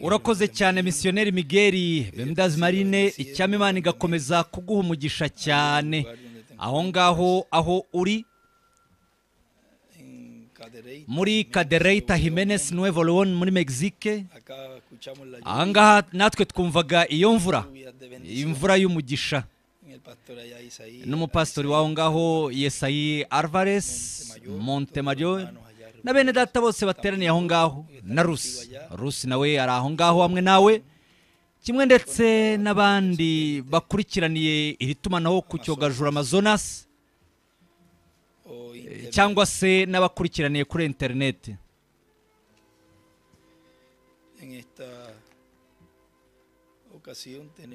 urakoze cyane misiyoneri migeri bemdazi marine icyama imana igakomeza kuguha umugisha cyane. Aho ngaho aho uri muri kadereita jimenez nuevo leon muri mexique. Acá escuchamos la aha ngaha natwe twumvaga iyo mvura. Imvura y'umugisha. N'umupasitori w'aho ngaho yesayi alvarez montemayor na bene data bose bateraniye aho ngaho na rusi rusi nawe ari aho ngaho hamwe nawe kimwe ndetse n'abandi bakurikiraniye iri tumanaho ku cyogajuru amazonas o internet. cyangwa se n'abakurikiraniye kuri interineti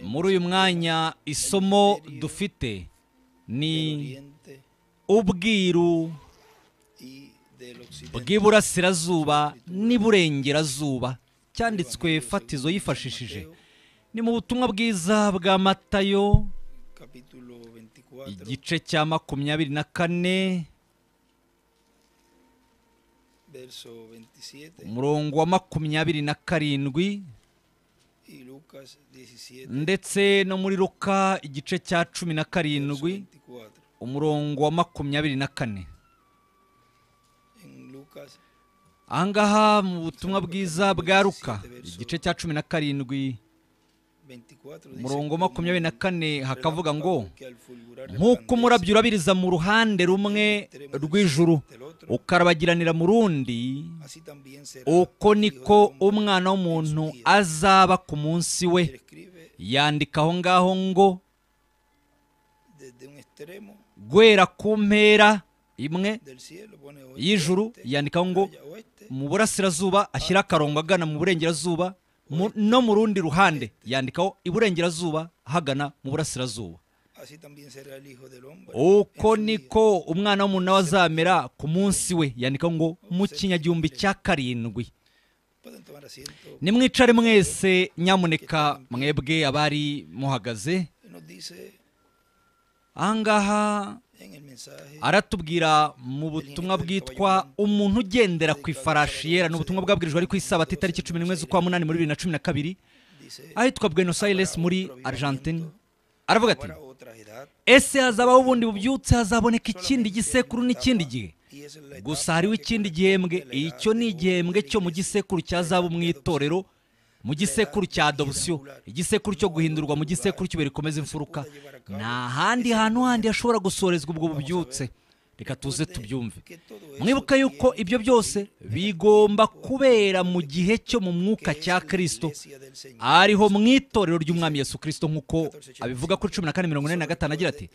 muri uyu mwanya isomo dufite ni ubwiru. Bw'iburasirazuba n'iburengerazuba. Cyanditswe fatizo yifashishije. Ni mu butumwa bwiza bwa matayo Capítulo 24, igice cya makumyabiri na kane verso 27 umurongo wa makumyabiri na karindwi y Lucas 17, ndetse no muri ruka igice cya cumi na karindwi 24. umurongo wa makumyabiri na kane. Ahangaha mu butumwa bwiza bwa ruka igice cya cumi na karindwi 24 dice, umurongo wa makumyabiri na kane hakavuga ngo nk'uko umurabyo urabiriza mu ruhande rumwe rw'ijuru ukarabagiranira mu rundi uko niko umwana w'umuntu azaba ku munsi we. Yandika aho ngaho ngo guhera ku mpera imwe y'ijuru yandikaho ngo mu burasirazuba ashyira akarongo agana mu burengerazuba no mu rundi ruhande. Yandikaho iburengerazuba hagana mu burasirazuba. Uko niko umwana w'umuntu nawe azamera ku munsi we. Yandikaho ngo mu kinyagihumbi cya karindwi. Nimwicare mwese nyamuneka mwebwe abari muhagaze. Ahangaha aratubwira mu butumwa bwitwa umuntu ugendera ku ifarashi yera. Ni ubutumwa bwabwirijwe ari ku isabato itariki cumi n'imwe z'ukwa munani muri bibiri na cumi na kabiri. Ahitwa Buenos Aires muri Argentine. Aravuga ati ese hazabaho ubundi bubyutse hazaboneka ikindi gisekuru n'ikindi gihe. gusa hariho ikindi gihembwe. icyo ni igihembwe cyo mu gisekuru cyazabu mu itorero. Mu gisekuru cya adopsiyo igisekuru cyo guhindurwa mu gisekuru cy'ibuye rikomeza imfuruka. Nta handi hantu handi hashobora gusorezwa ubwo bubyutse. Reka tuze tubyumve. Mwibuka yuko ibyo byose bigomba kubera mu gihe cyo mu mwuka cya kirisito ariho mu itorero ry'umwami Yesu kirisito nk'uko abivuga kuri cumi na kane mirongo ine na gatanu agira ati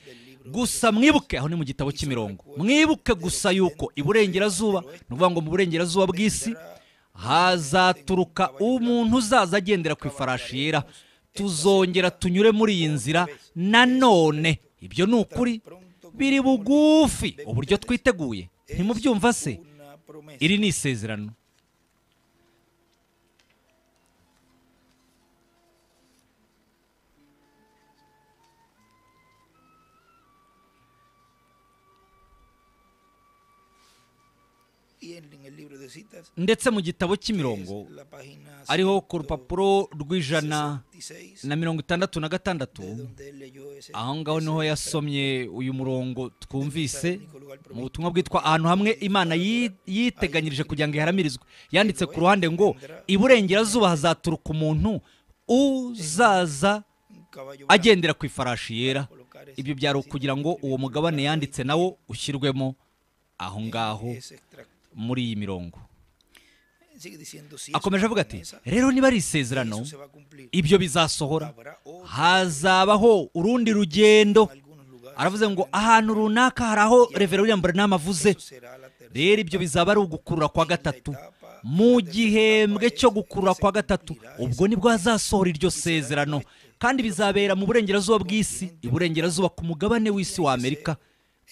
gusa mwibuke aho ni mu gitabo cy'imirongo mwibuke gusa yuko iburengerazuba ni ukuvuga ngo mu burengerazuba bw'isi hazaturuka umuntu uzaza agendera ku ifarashi yera. Tuzongera tunyure muri iyi nzira nanone ibyo ni ukuri. Biri bugufi. Uburyo twiteguye. Ntimubyumva se? Iri ni isezerano. Ndetse mu gitabo cy'imirongo ariho ku rupapuro rw'ijana 166, na mirongo itandatu na gatandatu. aho ngaho ni ho yasomye uyu murongo twumvise mu butumwa bwitwa ahantu hamwe imana yi- yiteganyirije kugira ngo iharamirizwe yanditse ku ruhande ngo iburengerazuba hazaturuka umuntu uzaza agendera ku ifarashi yera. ibyo byari ukugira ngo uwo mugabane yanditse nawo ushyirwemo aho ngaho. Muri iyi mirongo. Akomeje avuga ati rero niba ari isezerano ibyo bizasohora. Hazabaho urundi rugendo. Aravuze ngo ahantu runaka hari aho revera william branham avuze. Rero ibyo bizaba ari ugukurura kwa gatatu. mu gihembwe cyo gukurura kwa gatatu. ubwo ni bwo hazasohora iryo sezerano. kandi bizabera mu burengerazuba bw'isi iburengerazuba ku mugabane w'isi wa amerika.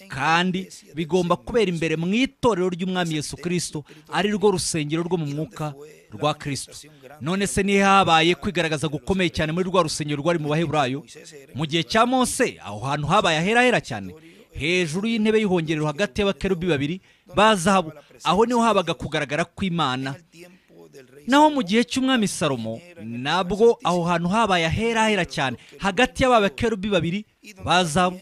Kandi bigomba kubera imbere mu itorero ry'umwami Yesu kirisito ari rwo rusengero rwo mu mwuka rwa kirisito none se nihe habaye kwigaragaza gukomeye cyane muri rwa rusengero rwari mu baheburayo mu gihe cya mose aho hantu habaye ahera hera cyane. Hejuru y'intebe y'ihongerero hagati y'abakerubi babiri ba zahabu aho ni ho habaga kugaragara kw'imana. Naho mu gihe cy'umwami salomo nabwo aho hantu habaye ahera ahera cyane hagati y'aba bakerubi babiri ba zahabu.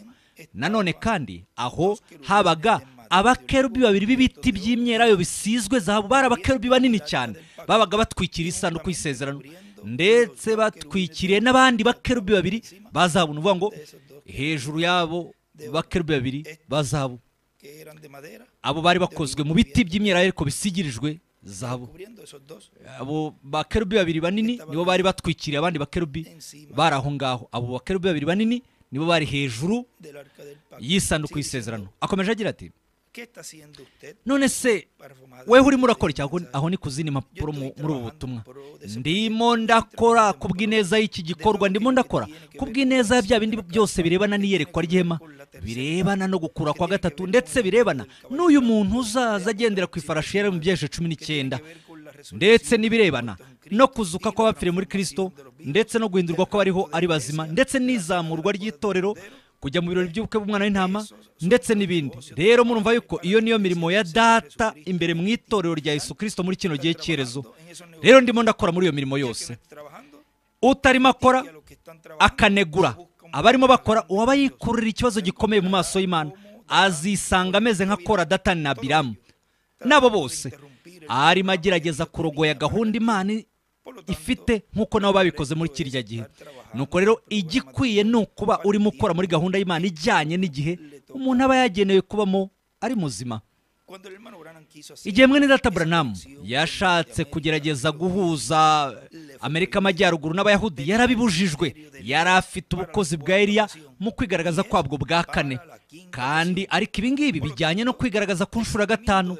Nanone kandi aho habaga abakerubi babiri b'ibiti by'imyelayo bisizwe zahabu bari abakerubi banini cyane. Babaga batwikiriye isanduku y'isezerano. Ndetse batwikiriye n'abandi bakerubi babiri ba zahabu. Ni ukuvuga ngo hejuru y'abo bakerubi babiri ba zahabu. Que eran de madera, abo bari bakozwe mu biti by'imyelayo ariko bisigirijwe zahabu. Abo bakerubi babiri banini nibo bari batwikiriye abandi bakerubi bari aho ngaho. Abo bakerubi babiri banini nibo bari hejuru y'isanduku y'isezerano. akomeje agira ati none se wewe urimo urakora de aho ni ku zindi mpapuro mu- muri ubu butumwa. ndimo ndakora ku bw'ineza y'iki gikorwa. Ndimo ndakora ku bw'ineza ya bya bindi byose birebana n'iyerekwa ry'ihema birebana no gukura kwa gatatu. ndetse birebana. n'uyu muntu uzaza agendera ku ifarashi yari mu byeje cumi n'icyenda. Ndetse n'ibirebana. No kuzuka kw'abapfiriye muri kirisito ndetse no guhindurwa kw'abariho ari bazima ndetse n'izamurwa ry'itorero kujya mu birori by'ubukwe bw'umwana w'intama ndetse n'ibindi. Rero murumva yuko iyo niyo mirimo ya data imbere mu itorero rya Yesu kirisito muri kino gihe cy'erezo. Rero ndimo ndakora muri iyo mirimo yose. Utarimo akora akanegura. Abarimo bakora uwaba yikururira ikibazo gikomeye mu maso y'imana azisanga ameze nka kora datani na biramu nabo bose arimo agerageza kurogoya gahunda imana ifite nk'uko nabo babikoze muri kiriya gihe. Nuko rero igikwiye ni ukuba urimo ukora muri gahunda y'imana ijyanye n'igihe umuntu aba yagenewe kubamo ari muzima. Igihe mwene data buranamu yashatse kugerageza guhuza amerika amajyaruguru n'abayahudi yarabibujijwe. Yari afite ubukozi bwa eliya mu kwigaragaza kwabwo bwa kane. Kandi ariko ibi ngibi bijyanye no kwigaragaza ku nshuro gatanu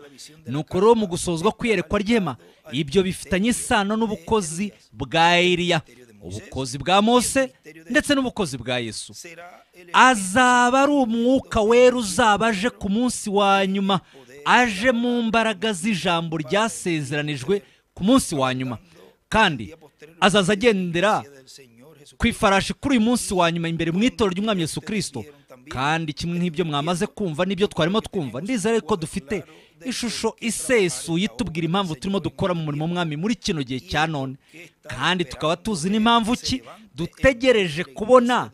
nuko rero mu gusozwa kw'iyerekwa ry'ihema ibyo bifitanye isano n'ubukozi bwa eliya ubukozi bwa mose ndetse n'ubukozi bwa yesu. Azaba ari umwuka wera uzaba aje ku munsi wa nyuma aje mu mbaraga z'ijambo ryasezeranijwe ku munsi wa nyuma. Kandi azaza agendera ku ifarashi kuri uyu munsi wa nyuma imbere mu itorero ry'umwami Yesu kirisito kandi kimwe nk'ibyo mwamaze kumva n'ibyo twarimo twumva ndizere ko dufite ishusho isesuye itubwira impamvu turimo dukora mu murimo w'umwami muri kino gihe cya none. Kandi tukaba tuzi n'impamvu ki? Dutegereje kubona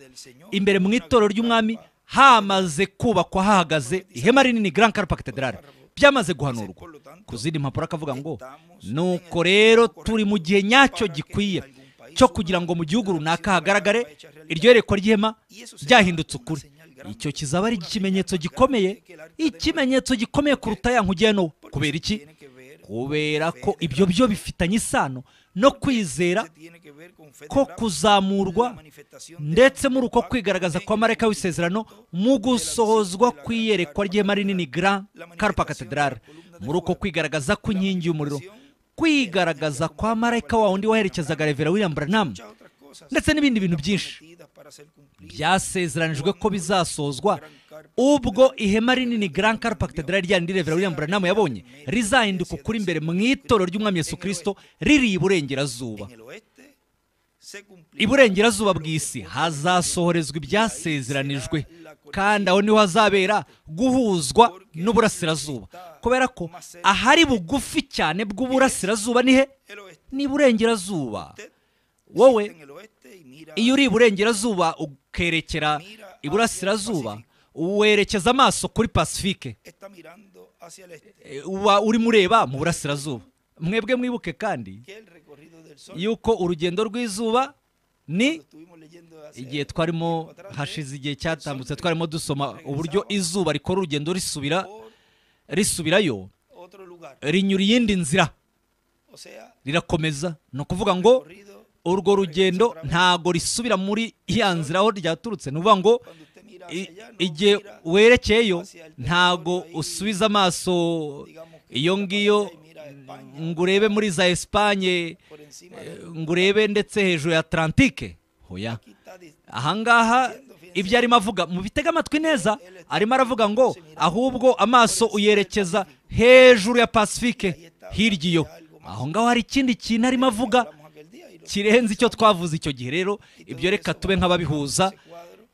imbere mu itorero ry'umwami hamaze kubakwa hahagaze ihema rinini Grand Carpa byamaze guhanurwa ku zindi mpapuro akavuga ngo nuko rero turi mu gihe nyacyo gikwiye cyo kugira ngo mu gihugu runaka hagaragare iryo yerekwa ry'ihema ryahindutse ukuri icyo kizaba ari ikimenyetso gikomeye ikimenyetso gikomeye kuruta ya nkugiye no kubera iki? kubera ko ibyo byo bifitanye isano no kwizera ko kuzamurwa ndetse muri uko kwigaragaza kwa marayika w'isezerano mu gusohozwa kw'iyerekwa ry'ihema rinini Grand Carpa Cathedral muri uko kwigaragaza kw'inkingi y'umuriro kwigaragaza kwa marayika wa wundi waherekezaga Revera William Branham ndetse n'ibindi bintu byinshi. byasezeranijwe ko bizasozwa ubwo ihema rinini Grand Carpa Cathedral ryandi Revera William Branham yabonye rizahinduka ukuri imbere mu itorero ry'umwami Yesu Kristo riri iburengerazuba iburengerazuba bw'isi hazasohorezwa ibyasezeranijwe kandi aho ni ho hazabera guhuzwa n'uburasirazuba. Kubera ko ahari bugufi cyane bw'uburasirazuba ni he? Ni iburengerazuba wowe iyo uri iburengerazuba ukerekera iburasirazuba werekeza amaso kuri pasifike uba urimo ureba mu burasirazuba. Mwebwe mwibuke kandi yuko urugendo rw'izuba ni igihe twarimo hashize igihe cyatambutse twarimo dusoma uburyo izuba rikora urugendo risubira risubirayo. rinyura iyindi nzira. Rirakomeza. Ni ukuvuga ngo urwo rugendo ntago risubira muri ya nzira aho ryaturutse. Ni ukuvuga ngo igihe werekeyeyo ntago usubiza amaso iyo ngiyo ngo urebe muri za esipanye ngo urebe ndetse hejuru ya atlantike hoya. Ahangaha ibyo arimo avuga mu bitega amatwi neza arimo aravuga ngo ahubwo amaso uyerekeza hejuru ya pasifike hirya iyo. aho ngaho hari ikindi kintu arimo avuga. kirenze icyo twavuze icyo gihe rero ibyo reka tube nk'ababihuza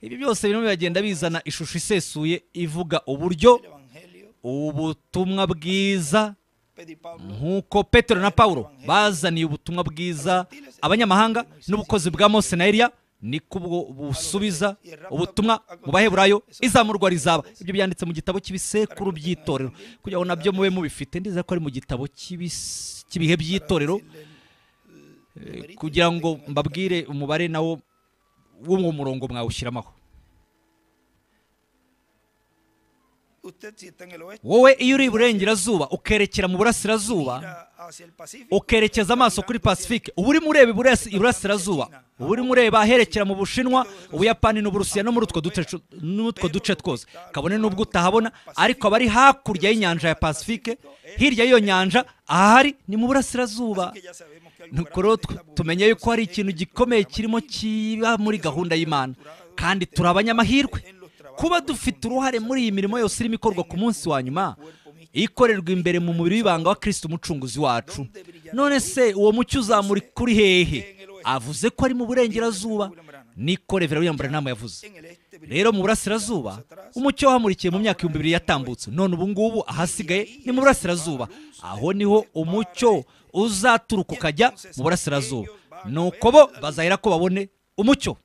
ibi byose birimo biragenda bizana ishusho isesuye ivuga uburyo ubutumwa bwiza nk'uko petero na paulo bazaniye ubutumwa bwiza abanyamahanga n'ubukozi bwa mose na eliya niko busubiza ubutumwa mu baheburayo izamurwa rizaba. Ibyo byanditse mu gitabo cy'ibisekuru by'itorero. Kugira ngo na byo mube mubifite ndizera ko ari mu gitabo cy'ibihe by'itorero. Eh, kugira ngo mbabwire umubare nawo w'uwo murongo mwawushyiramo aho wowe iyo uri iburengerazuba ukerekera mu burasirazuba ukerekeza amaso kuri pasifike uba urimo ureba iburasi- iburasirazuba. Uba urimo ureba aherekera mu bushinwa ubuyapani n'uburusiya no muri utwo duce twose. Kabone n'ubwo utahabona ariko aba ari hakurya y'inyanja ya pasifike hirya y'iyo nyanja ahari ni mu burasirazuba. Tumenye yuko hari ikintu gikomeye kirimo kiba muri gahunda y'imana. Kandi turi abanyamahirwe. Kuba dufite uruhare muri iyi mirimo yose irimo ikorwa ku munsi wa nyuma ikorerwa imbere mu mubiri w'ibanga wa kirisiti umucunguzi wacu. None se uwo mucyo uzamuri kuri hehe? Avuze ko ari mu burengerazuba. Niko revera william yavuze. Rero mu burasirazuba umucyo wahamurikiye mu myaka ibihumbi bibiri yatambutse. None ubu ngubu ahasigaye ni mu burasirazuba. Aho ni ho umucyo uzaturuka ukajya mu burasirazuba. Nuko bo bazahera ko babone umucyo.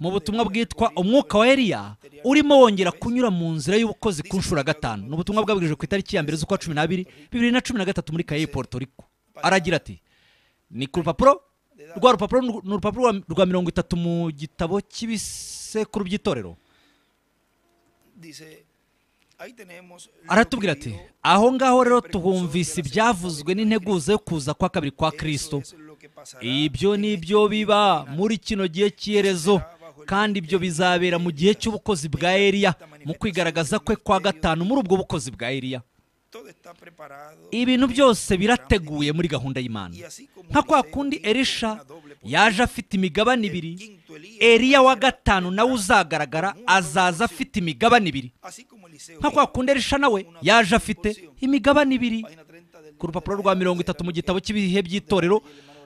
Mu butumwa bwitwa umwuka wa Eliya urimo wongera kunyura mu nzira y'ubukozi ku nshuro gatanu. Ni ubutumwa bwabwirijwe ku itariki ya mbere z'ukwa cumi n'abiri bibiri na cumi na gatatu muri kaye Puerto Rico. Aragira ati ni ku rupapuro rwa rupapuro ni urupapuro rwa- mirongo itatu mu gitabo cy'ibisekuru by'itorero. Aratubwira ati aho ngaho rero tuhumvise ibyavuzwe n'integuza yo kuza kwa kabiri kwa kirisito ibyo ni byo biba muri kino gihe cy'iherezo kandi ibyo bizabera mu gihe cy'ubukozi bwa Eliya mu kwigaragaza kwe kwa gatanu muri ubwo bukozi bwa Eliya. Ibintu byose birateguye muri gahunda y'imana. nka kwa kundi erisha yaje afite imigabane ibiri. Eliya wa gatanu nawe uzagaragara azaza afite imigabane ibiri. Nka kwa kundi erisha nawe yaje afite imigabane ibiri. Ku rupapuro rwa mirongo itatu mu gitabo cy'ibihe by'itorero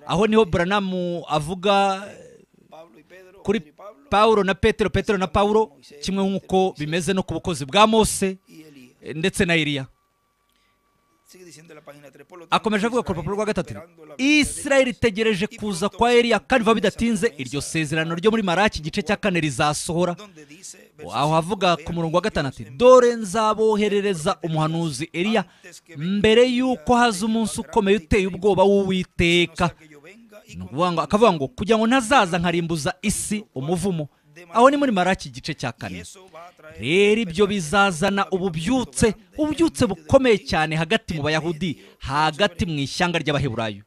aho ni ho buranamu avuga kuri pawulo na petero petero na pawulo kimwe nk'uko bimeze no ku bukozi bwa mose ndetse na eliya akomeje avuga ku rupapuro rwa gatatu isirayeli itegereje kuza kwa eliya kandi vuba bidatinze iryo sezerano ryo muri maraki igice cya kane rizasohora aho havuga ku murongo wa gatanu ati dore nzaboherereza umuhanuzi eliya mbere y'uko haza umunsi ukomeye uteye ubwoba w'uwiteka akavuga ngo kugira ngo ntazaza nkarimbuza isi umuvumo aho ni muri maraki igice cya kane. Rero ibyo bizazana ububyutse ububyutse bukomeye cyane hagati mu bayahudi hagati mu ishyanga ry'abaheburayo.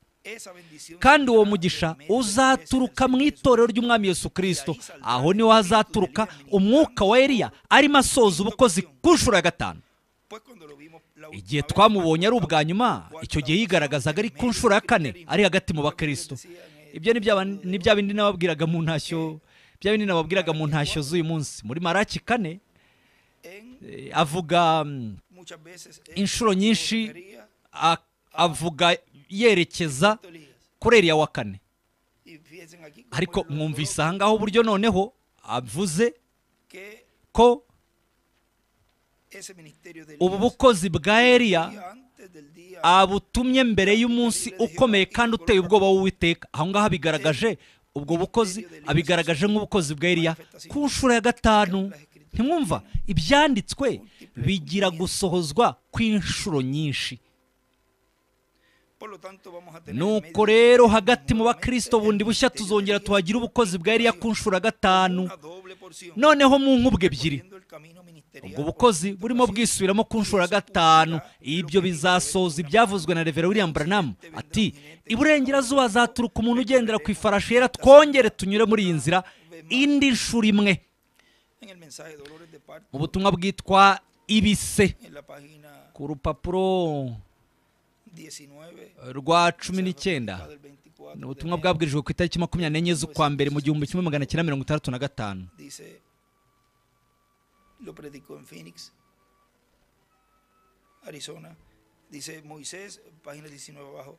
Kandi uwo mugisha uzaturuka mu itorero ry'umwami Yesu kirisito aho ni ho hazaturuka umwuka wa eliya arimo asoza ubukozi ku nshuro ya gatanu. Igihe twamubonye ari ubwa nyuma icyo gihe yigaragazaga ari ku nshuro ya kane ari hagati mu bakristo ibyo ni bya bindi nababwiraga mu ntashyo. Bya bindi nababwiraga mu ntashyo z'uyu munsi. Muri maraki kane eh, avuga mm, inshuro nyinshi avuga yerekeza kuri Eliya wa kane. Ariko mwumvise aha ngaho uburyo noneho avuze ko ubu bukozi bwa Eliya abutumye mbere y'umunsi ukomeye kandi uteye ubwoba w'uwiteka. Aho ngaho abigaragaje ubwo bukozi abigaragaje nk'ubukozi bwa Eliya ku nshuro ya gatanu. Ntimwumva? Ibyanditswe bigira gusohozwa kw'inshuro nyinshi. Nuko rero hagati mu bakristo bundi bushya tuzongera tuhagira ubukozi bwa Eliya ku nshuro ya gatanu. Noneho mu nkubwe ebyiri. ubwo bukozi burimo bwisubiramo ku nshuro ya gatanu. ibyo bizasoza ibyavuzwe na revera william branham. ati iburengerazuba hazaturuka umuntu ugendera ku ifarashi yera twongere tunyure muri iyi nzira indi nshuro imwe. mu butumwa bwitwa ibise. ku rupapuro rwa cumi n'icyenda. Ni ubutumwa bwabwirijwe ku itariki makumyabiri n'enye z'ukwa mbere mu gihumbi kimwe magana cyenda mirongo itandatu na gatanu. Dice, lo predicó en Phoenix, Arizona. Dice Moisés, página 19 abajo.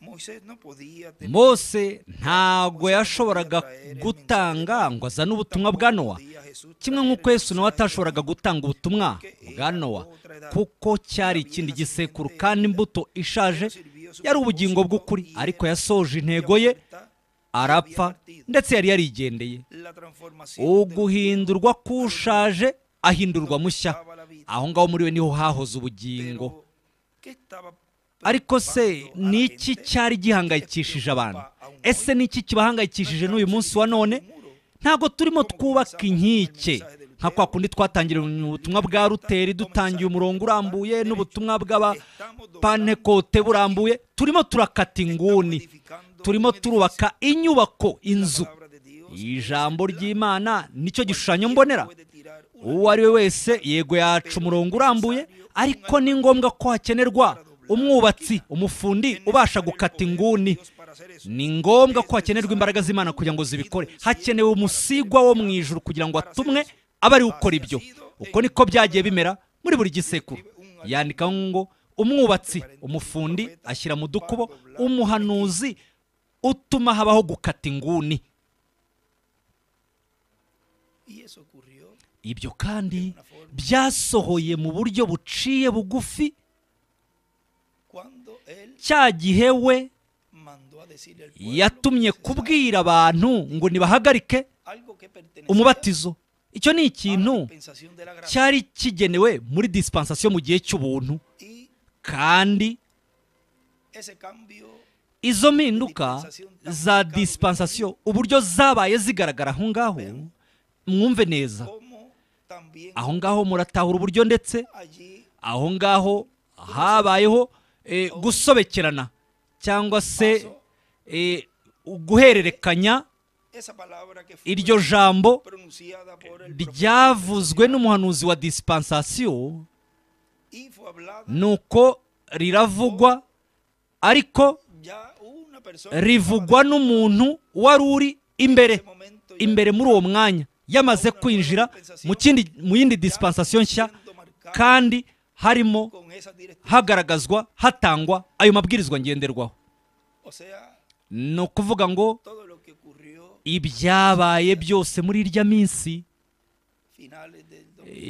Moisés no podía tener mose ntabwo yashoboraga gutanga ngo azane ubutumwa bwa nowa. Kimwe nk'uko yesu nawe atashoboraga gutanga ubutumwa bwa nowa. kuko cyari ikindi gisekuru kandi imbuto ishaje yari ubugingo bw'ukuri. Ariko yasoje intego ye arapfa ndetse yari yarigendeye. Uguhindurwa k'ushaje ahindurwa mushya. Aho ngaho muri we ni ho hahoze ubugingo. Pero, ¿qué estaba ariko se ni iki cyari gihangayikishije abantu? Ese ni iki kibahangayikishije n'uyu munsi wa none? Ntabwo turimo twubaka inkike. Nka kwa kundi twatangiriye ubutumwa bwa ruteri dutangiye umurongo urambuye n'ubutumwa bw'abapantekote burambuye turimo turakata inguni turimo turubaka inyubako inzu. Ijambo ry'imana ni cyo gishushanyo mbonera. Uwo ari we wese yego yaca umurongo urambuye ariko ni ngombwa ko hakenerwa umwubatsi umufundi ubasha gukata inguni. Ni ngombwa ko hakenerwa imbaraga z'imana kugira ngo zibikore. Hakenewe umusigwa wo mu ijuru kugira ngo atumwe abe ari ukora ibyo. Uko niko byagiye bimera muri buri gisekuru yandikaho ngo umwubatsi umufundi ashyira mu dukubo umuhanuzi utuma habaho gukata inguni. Ibyo kandi byasohoye mu buryo buciye bugufi cya gihe we yatumye kubwira abantu ngo nibahagarike umubatizo. Icyo ni ikintu cyari kigenewe muri disipansasiyo mu gihe cy'ubuntu. Kandi izo mpinduka za disipansasiyo uburyo zabaye zigaragara aho ngaho mwumve neza. aho ngaho muratahura uburyo ndetse aho ngaho habayeho eh, gusobekerana cyangwa se eh, guhererekanya iryo jambo ryavuzwe n'umuhanuzi wa disipansasiyo hablada nuko riravugwa ariko rivugwa n'umuntu wari uri imbere imbere muri uwo mwanya. Yamaze kwinjira mu kindi mu yindi disipansasiyo nshya kandi harimo hagaragazwa hatangwa ayo mabwirizwa ngenderwaho. Ni ukuvuga ngo ibyabaye byose muri irya minsi.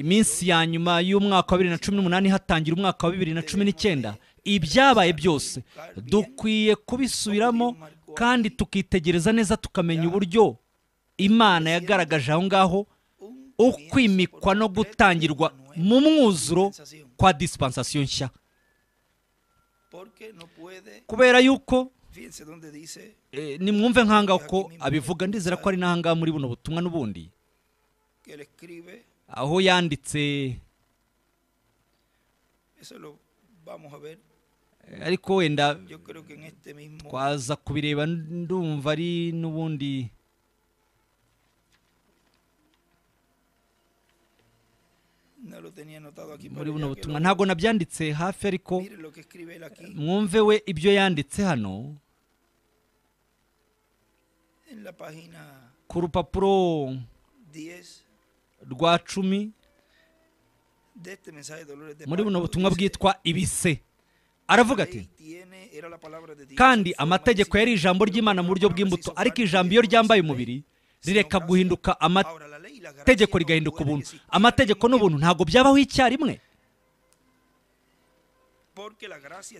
Iminsi ya nyuma y'umwaka wa bibiri na cumi n'umunani hatangira umwaka wa bibiri na cumi n'icyenda. Ibyabaye byose. Dukwiye kubisubiramo kandi tukitegereza neza tukamenya uburyo imana yagaragaje aho ngaho ukwimikwa no gutangirwa mu mwuzuro kwa disipansasiyo nshya. Kubera yuko eh, nimwumve nk'ahangaha ko abivuga ndizera ko ari n'ahangaha muri buno butumwa n'ubundi. Aho yanditse. Eh, ariko wenda twaza kubireba ndumva ari n'ubundi. Muri buno butumwa. ntabwo nabyanditse hafi ariko mwumve we ibyo yanditse hano. En la página ku rupapuro 10 rwa cumi. muri buno butumwa bwitwa ibise. Aravuga "La ley ati kandi amategeko yari ijambo ry'imana mu buryo bw'imbuto ariko ijambo iyo ryambaye umubiri rireka guhinduka amategeko rigahinduka ubuntu. amategeko n'ubuntu. Ntabwo byabaho icyarimwe.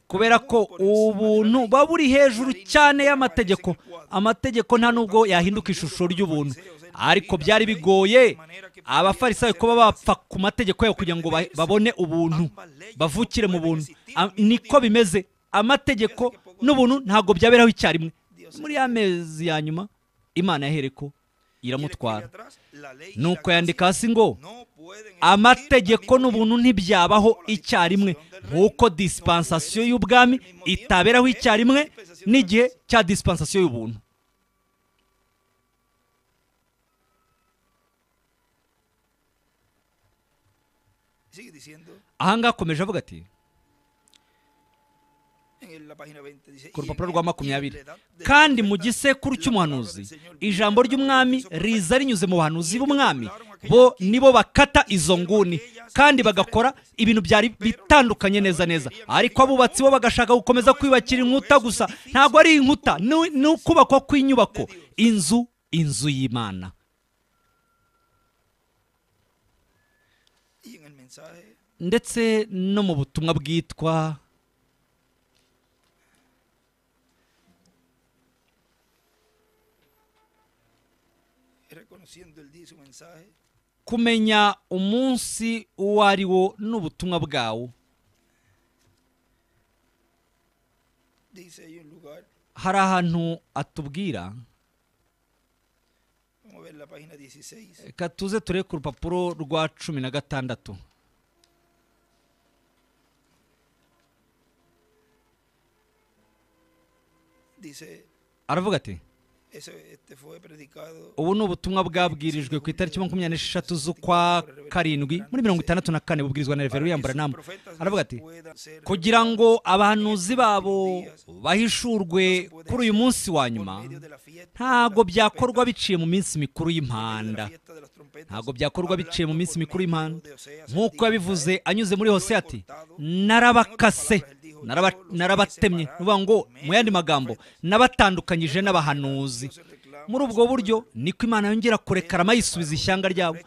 Kubera ko ubuntu buba buri hejuru cyane y'amategeko. amategeko nta nubwo yahinduka ishusho ry'ubuntu. ariko byari bigoye abafarisayo kuba bapfa ku mategeko yabo kugira ngo ba- babone ubuntu bavukire mu buntu. niko bimeze. Amategeko n'ubuntu ntabwo byaberaho icyarimwe. Muri ya mezi ya nyuma imana yahereko iramutwara. nuko yandika hasi ngo amategeko n'ubuntu ntibyabaho icyarimwe. Nk'uko disipansasiyo y'ubwami itaberaho icyarimwe n'igihe cya disipansasiyo y'ubuntu. Ahangaha akomeje avuga ati ku rupapuro rwa makumyabiri kandi mu gisekuru cy'umuhanuzi. ijambo ry'umwami riza rinyuze mu bahanuzi b'umwami. bo nibo bakata izo nguni kandi bagakora ibintu byari bitandukanye neza neza. ariko abubatsi bo bagashaka gukomeza kwiyubakira inkuta gusa. ntabwo ari inkuta. Ni ukubakwa kw'inyubako. Inzu inzu y'imana. Ndetse no mu butumwa bwitwa kumenya umunsi uwo ari wo n'ubutumwa bwawo. Hari ahantu atubwira. Reka tuze turebe ku rupapuro rwa cumi na gatandatu. Aravuga ati ubu ni ubutumwa bwabwirijwe ku itariki makumyabiri n'esheshatu z'ukwa karindwi muri mirongo itandatu na kane bubwirizwa na revero wiyamburanamu aravuga ati kugira ngo abahanuzi babo bahishurwe kuri uyu munsi wa nyuma ntabwo byakorwa biciye mu minsi mikuru y'impanda. Ntabwo byakorwa biciye mu minsi mikuru y'impanda. Nk'uko yabivuze anyuze muri hose ati narabakase. Narabatemye. Ni ukuvuga ngo mu yandi magambo nabatandukanyije n'abahanuzi. Muri ubwo buryo niko imana yongera kurekarama yisubiza ishyanga ryabo.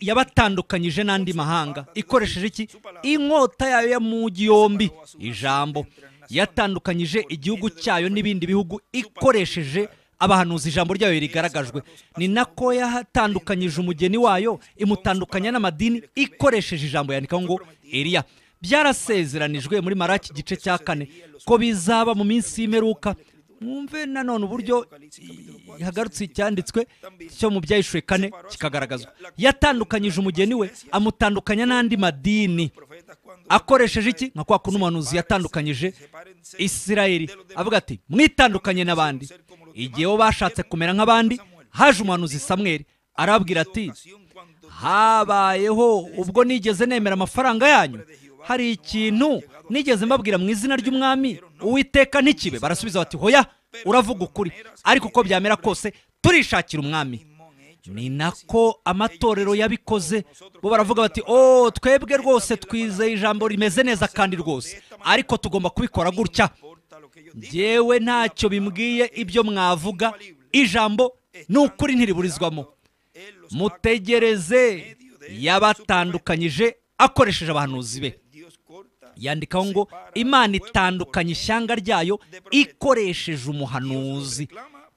Yabatandukanyije n'andi mahanga. Ikoresheje iki? Inkota yayo ya mu yombi. Ijambo. Yatandukanyije igihugu cyayo n'ibindi bihugu. Ikoresheje abahanuzi. Ijambo ryayo rigaragajwe. Ni nako yatandukanyije umugeni wayo imutandukanya n'amadini. Ikoresheje ijambo yandikaho ngo eriya byarasezeranijwe muri maraki igice cya kane. Ko bizaba mu minsi y'imperuka mwumve nanone uburyo hagarutse icyanditswe cyo mu byayishuwe kane kikagaragazwa. Yatandukanyije umugeni we amutandukanya n'andi madini. Akoresheje iki? Nka kwa kuno umuhanuzi yatandukanyije isirayeli. Avuga ati mwitandukanye n'abandi. Igihe bo bashatse kumera nk'abandi haje umuhanuzi samweri arababwira ati habayeho ubwo nigeze nemera amafaranga yanyu. Hari ikintu nigeze mbabwira mu izina ry'umwami uwiteka ntikibe. Barasubiza bati hoya uravuga ukuri. Ariko uko byamera kose turishakira umwami. Ni nako amatorero yabikoze. Bo baravuga bati oh twebwe rwose twizeye ijambo rimeze neza kandi rwose. Ariko tugomba kubikora gutya. Ngewe ntacyo bimbwiye ibyo mwavuga. Ijambo ni ukuri ntiriburizwamo. Mutegereze yabatandukanyije akoresheje abahanuzi be. Yandikaho ngo imana itandukanya ishyanga ryayo ikoresheje umuhanuzi.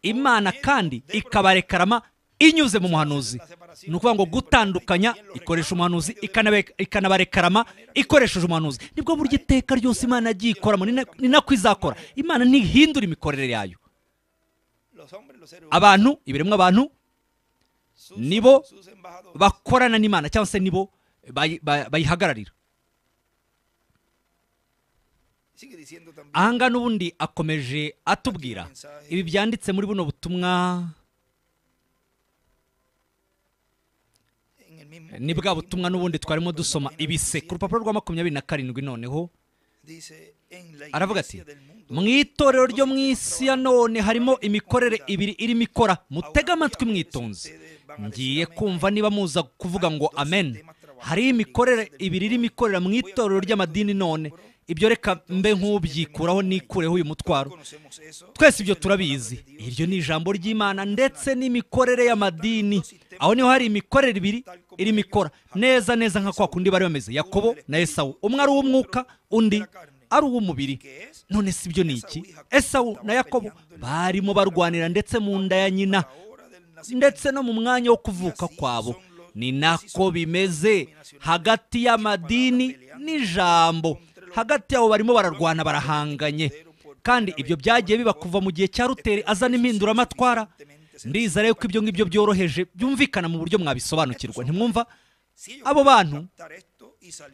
Imana kandi ikabarekarama inyuze mu muhanuzi. Ni ukuvuga ngo gutandukanya ikoresha umuhanuzi ikanabarekarama ikoresheje umuhanuzi. Nibwo buryo iteka ryose imana yagiye ikoramo ni nako izakora. Imana ntihindura imikorere yayo. Abantu ibiremwa abantu nibo bakorana n'imana cyangwa se nibo bayihagararira. Ahangaha n'ubundi akomeje atubwira. Ibi byanditse muri buno butumwa ni bwa butumwa n'ubundi twarimo dusoma. ibise ku rupapuro rwa makumyabiri na karindwi noneho aravuga ati mu itorero ryo mu isi ya none harimo imikorere ibiri irimo ikora mutege amatwi mwitonze. ngiye kumva niba muza kuvuga ngo amen. hari imikorere ibiri irimo ikorera mu itorero ry'amadini none. Ibyo reka mbe nk'ubyikuraho nikureho uyu mutwaro. Twese ibyo turabizi. Iryo ni ijambo ry'imana ndetse n'imikorere y'amadini. Aho ni ho hari imikorere ibiri irimo ikora neza neza nka kwa kundi bari bameze. Yakobo na esawu. Umwe ari uw'umwuka undi ari uw'umubiri. None si byo ni iki? Esawu na yakobo barimo barwanira ndetse mu nda ya nyina. Ndetse no mu mwanya wo kuvuka kwabo. Ni nako bimeze. Hagati y'amadini n'ijambo. Hagati yabo barimo bararwana barahanganye. Kandi ibyo byagiye biba kuva mu gihe cya ruteri azana impinduramatwara. Ndiza rero ko ibyo ngibyo byoroheje byumvikana mu buryo mwabisobanukirwa. Ntimwumva? Abo bantu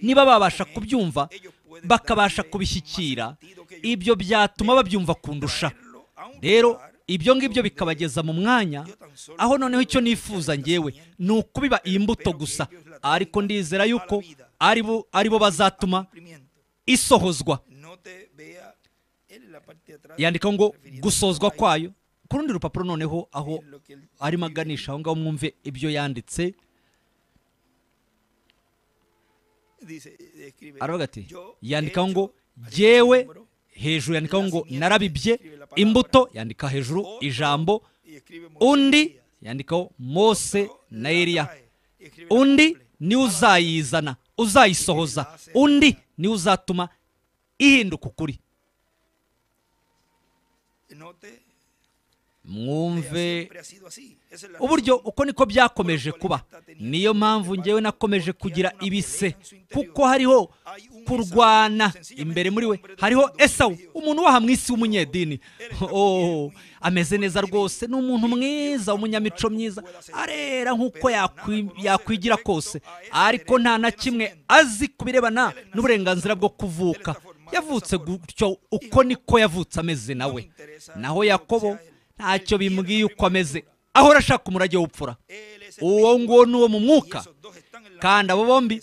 niba babasha kubyumva bakabasha kubishyikira ibyo byatuma babyumva kundusha. Rero ibyo ngibyo bikabageza mu mwanya aho noneho icyo nifuza ngewe ni ukubiba iyi mbuto gusa. Ariko ndizera yuko ari bo bazatuma isohozwa. Yandikaho ngo gusozwa kwayo. Ku rundi rupapuro noneho aho arimo aganisha aho ngaho mwumve ibyo yanditse. Aravuga ati yandikaho ngo jyewe hejuru yandikaho ngo narabibye imbuto yandika hejuru ijambo undi yandikaho mose na eliya undi ni we uzayizana uzayisohoza. Undi ni we uzatuma ihinduka ukuri. Mwumve uburyo uko niko byakomeje kuba. niyo mpamvu ngewe nakomeje kugira ibise. kuko hariho kurwana imbere muri we. hariho esawu umuntu waha mu isi w'umunyedini oh ameze neza rwose. Ni umuntu mwiza umunyamico myiza arera nk'uko yakwigira kose. ariko nta na kimwe azi ku birebana n'uburenganzira bwo kuvuka. yavutse gutyo uko niko yavutse ameze nawe naho yakobo ntacyo bimbwiye uko ameze. Ahora ashaka umurage w'upfura. Uwo nguwo ni uwo mu mwuka. Kandi abo bombi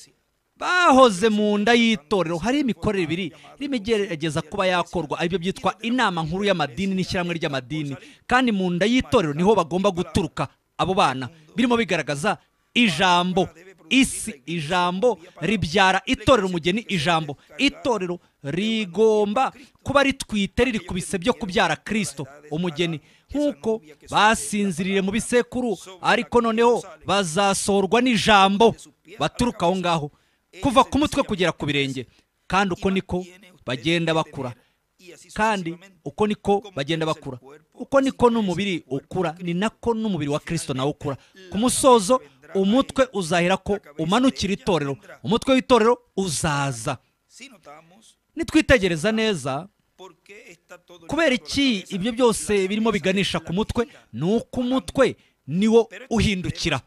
bahoze mu nda y'itorero. Hari imikorere ibiri irimo igerageza kuba yakorwa. Aribyo byitwa inama nkuru y'amadini n'ishyirahamwe ry'amadini. Kandi mu nda y'itorero ni ho bagomba guturuka abo bana. Birimo bigaragaza ijambo. Isi ijambo ribyara itorero umugeni ijambo itorero rigomba kuba ritwite riri ku bise byo kubyara kirisito umugeni. Nk'uko basinziriye mu bisekuru ariko noneho bazasorwa n'ijambo baturuka aho ngaho kuva ku mutwe kugera ku birenge. Kandi uko niko bagenda bakura. Kandi uko niko bagenda bakura. Uko niko n'umubiri ukura ni nako n'umubiri wa kirisito nawe ukura. Ku musozo umutwe uzahera ko umanukira itorero. Umutwe w'itorero uzaza. Nitwitegereza neza kubera iki ibyo byose birimo biganisha ku mutwe? Ni uko umutwe niwo uhindukira.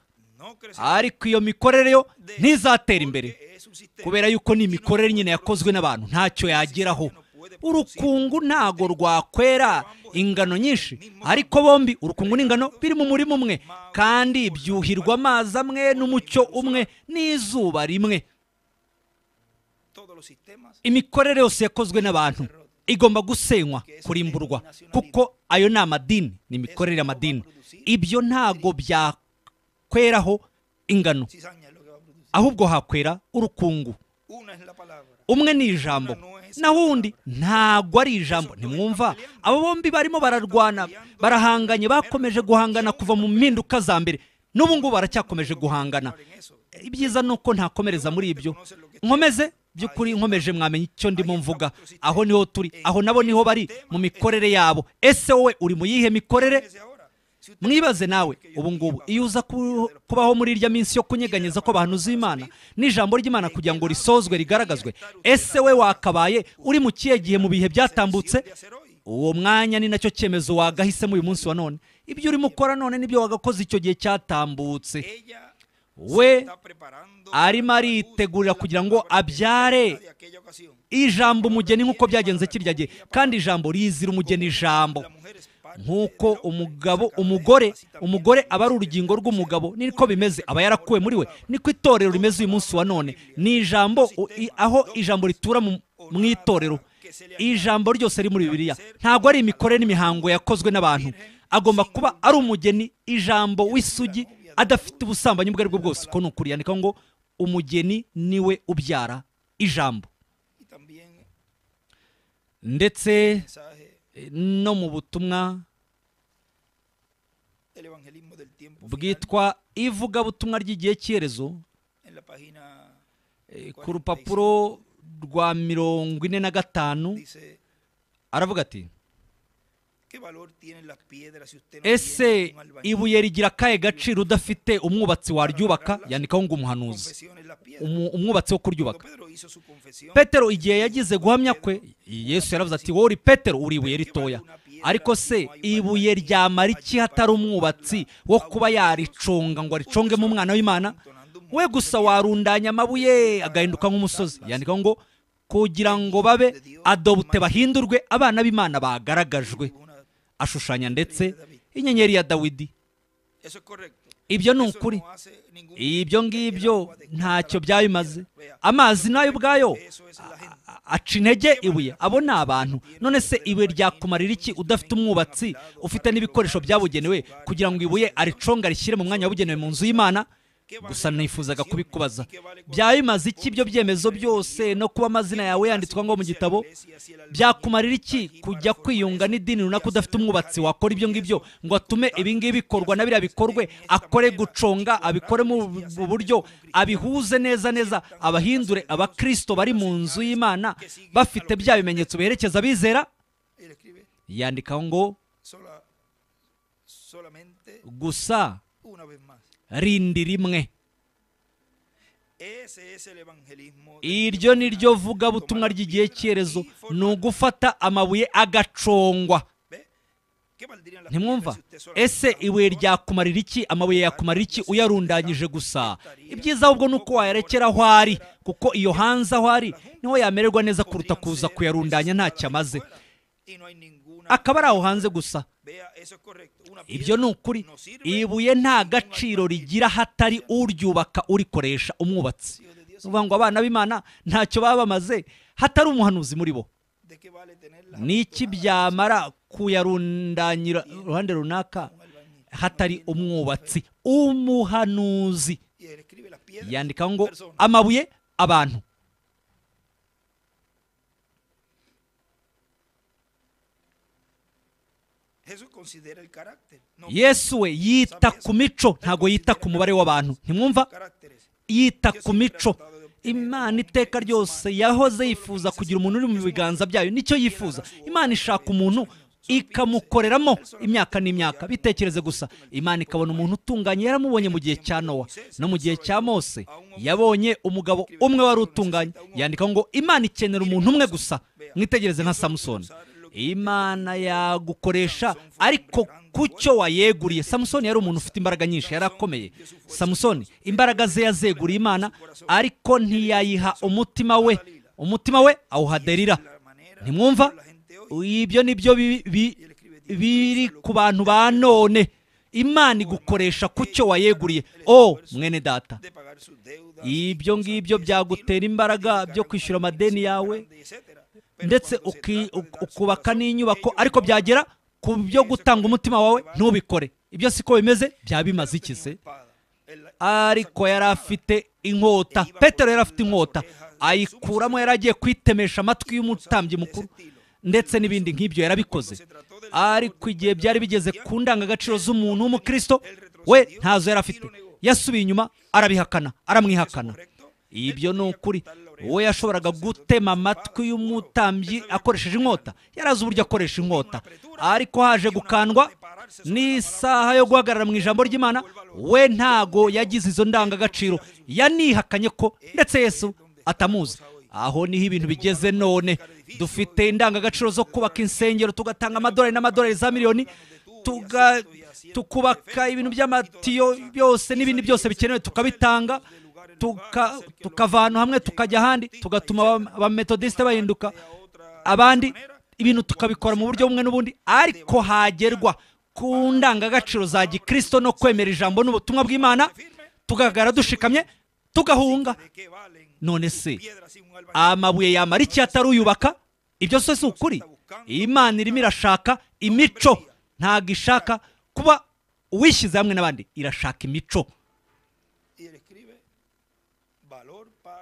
Ariko iyo mikorere yo ntizatera imbere kubera yuko ni imikorere nyine yakozwe n'abantu. Ntacyo yageraho. Urukungu ntago rwakwera. Ingano nyinshi. Ariko bombi urukungu n'ingano biri mu murima umwe. Kandi byuhirwa amazi amwe n'umucyo umwe n'izuba rimwe. Imikorere yose yakozwe n'abantu. Igomba gusenywa kurimburwa. Kuko ayo ni amadini ni imikorere y'amadini. Ibyo ntago byakweraho ingano. Ahubwo hakwera urukungu. Umwe ni ijambo. Naho undi ntabwo ari ijambo. Ntimwumva abo bombi barimo bararwana barahanganye bakomeje guhangana kuva mu mpinduka za mbere. N'ubu ngubu baracyakomeje guhangana. Ibyiza ni uko ntakomereza muri ibyo. Nkomeze? By'ukuri nkomeje mwamenya icyo ndimo mvuga. Aho ni ho turi aho nabo ni ho bari mu mikorere yabo. Ese wowe uri mu yihe mikorere? Mwibaze nawe ubu ngubu iyo uza kubaho muri irya minsi yo kunyeganyeza ko bahanuza imana n'ijambo ry'imana kugira ngo risozwe rigaragazwe ese we wakabaye uri mu kihe gihe mu bihe byatambutse? Uwo mwanya ni na cyo cyemezo wagahisemo uyu munsi wa none. Ibyo urimo ukora none ni byo wagakoze icyo gihe cyatambutse. We arimo aritegurira kugira ngo abyare. Ijambo umugeni nk'uko byagenze kirya gihe kandi ijambo rizira umugeni ijambo. Nk'uko umugabo umugore umugore aba ari urugingo rw'umugabo niko bimeze aba yarakuwe muri we. Niko itorero rimeze uyu munsi wa none. Ni ijambo aho ijambo ritura mu itorero. Ijambo ryose riri muri bibiliya. Ntabwo ari imikorere n'imihango yakozwe n'abantu. Agomba kuba ari umugeni ijambo w'isugi adafite ubusambanyi ubwo ari bwo bwose. Uko ni ukuri yandikaho ngo umugeni ni we ubyara ijambo. Ndetse no mu butumwa bwitwa ivugabutumwa ry'igihe cy'iherezo ku rupapuro rwa mirongo ine na gatanu aravuga ati ese ibuye rigira akahe gaciro udafite umwubatsi waryubaka yandikaho ngo umuhanuzi. umwubatsi wo kuryubaka. Petero igihe yagize guhamya kwe yesu yaravuze ati wowe uri petero uri ibuye ritoya? ariko se ibuye ryamara iki hatari umwubatsi wo kuba yaricunga ngo aricongemo umwana w'imana. we gusa warundanya amabuye agahinduka nk'umusozi. yandikaho ngo kugira ngo babe adobute bahindurwe abana b'imana bagaragajwe ashushanya ndetse inyenyeri ya dawidi. Ibyo ni ukuri. ibyo ngibyo ntacyo byabimaze. Amazi na yo ubwayo. Aca intege ibuye. Abo ni abantu. None se ibuye ryakumarira iki? Udafite umwubatsi? Ufite n'ibikoresho byabugenewe? Kugira ngo ibuye ariconga rishyire mu mwanya wabugenewe mu nzu y'imana? Gusa nifuzaga kubikubaza. byaba bimaze iki ibyo byemezo byose no kuba amazina yawe yanditswa ngo mu gitabo? Byakumarira iki kujya kwiyunga n'idini runaka udafite umwubatsi wakora ibyo ngibyo? Ngo atume ibingibi bikorwa na biriya bikorwe akore guconga abikore mu buryo abihuze neza neza abahindure abakirisito bari mu nzu y'imana bafite bya bimenyetso biherekeza abizera yandikaho ngo gusa rindi rimwe iryo ni ryo vugabutumwa ry'igihe cyerezo ni ugufata amabuye agacongwa. Ntimwumva ese ibuye ryakumarira iki? Amabuye yakumarira iki? uyarundanyije gusa. ibyiza ahubwo ni uko wayarekera aho ari kuko iyo hanze aho ari ni ho yamererwa neza kuruta kuza kuyarundanya ntacyo amaze. akaba ari aho hanze gusa. Ibyo ni ukuri. ibuye nta gaciro rigira hatari uryubaka urikoresha umwubatsi. Uvuga ngo abana b'imana ntacyo baba bamaze. Hatari umuhanuzi muri bo. N'iki byamara kuyarundanyira uruhande runaka? Hatari umwubatsi. umuhanuzi. Yandika ngo amabuye abantu. Yesu we yita ku mico? Ntabwo yita ku mubare w'abantu ntimwumva? Yita ku mico. imana iteka ryose. yahoze yifuza kugira umuntu uri mu biganza byayo. Nicyo yifuza. imana ishaka umuntu ikamukoreramo imyaka n'imyaka. Bitekereze gusa. imana ikabona umuntu utunganye yaramubonye mu gihe cya nowa. no mu gihe cya mose. Yabonye umugabo umwe wari utunganye yandika ngo imana ikenera umuntu umwe gusa. mwitegereze nka samusoni. Imana yagukoresha ariko ku cyo wayeguriye. Samusoni yari umuntu ufite imbaraga nyinshi yari akomeye. Samusoni imbaraga ze yazeguriye imana ariko ntiyayiha umutima we. Umutima we awuha derira ntimwumva? Ibyo ni byo biri ku bantu ba none. Imana igukoresha ku cyo wayeguriye. O mwene data ibyo ngibyo byagutera imbaraga byo kwishyura amadeni yawe? Ndetse ukubaka n'inyubako ariko byagera ku byo gutanga umutima wawe ntubikore. Ibyo siko bimeze byaba bimaze ikize ariko yari afite inkota. Petero yari afite inkota. Ayikuramo yari agiye kwitemesha amatwi y'umutambyi mukuru ndetse n'ibindi nk'ibyo yarabikoze ariko igihe byari bigeze ku ndangagaciro z'umuntu w'umukristo we ntazo yari afite. Yasubiye inyuma arabihakana aramwihakana. Ibyo ni ukuri. We yashoboraga gutema amatwi y'umutambyi akoresheje inkota. Yari azi uburyo akoresha inkota. Ariko haje gukandwa n'isaha yo guhagarara mu ijambo ry'imana we ntago yagize izo ndangagaciro. Yanihakanye ko ndetse yesu atamuzi. Aho ni ho ibintu bigeze none. Dufite indangagaciro zo kubaka insengero tugatanga amadolari n'amadolari za miliyoni tukubaka ibintu by'amatiyo byose n'ibindi byose bikenewe tukabitanga. Tukava ahantu hamwe tukajya ahandi tugatuma abametodisite bahinduka. Abandi ibintu tukabikora mu buryo bumwe n'ubundi ariko hagerwa ku ndangagaciro za gikirisito no kwemera ijambo n'ubutumwa bw'imana tugahagarara dushikamye tugahunga. None se amabuye yamara iki atari uyubaka? Ibyo se si ukuri? Imana irimo irashaka imico ntabwo ishaka kuba uwishyize hamwe n'abandi irashaka imico.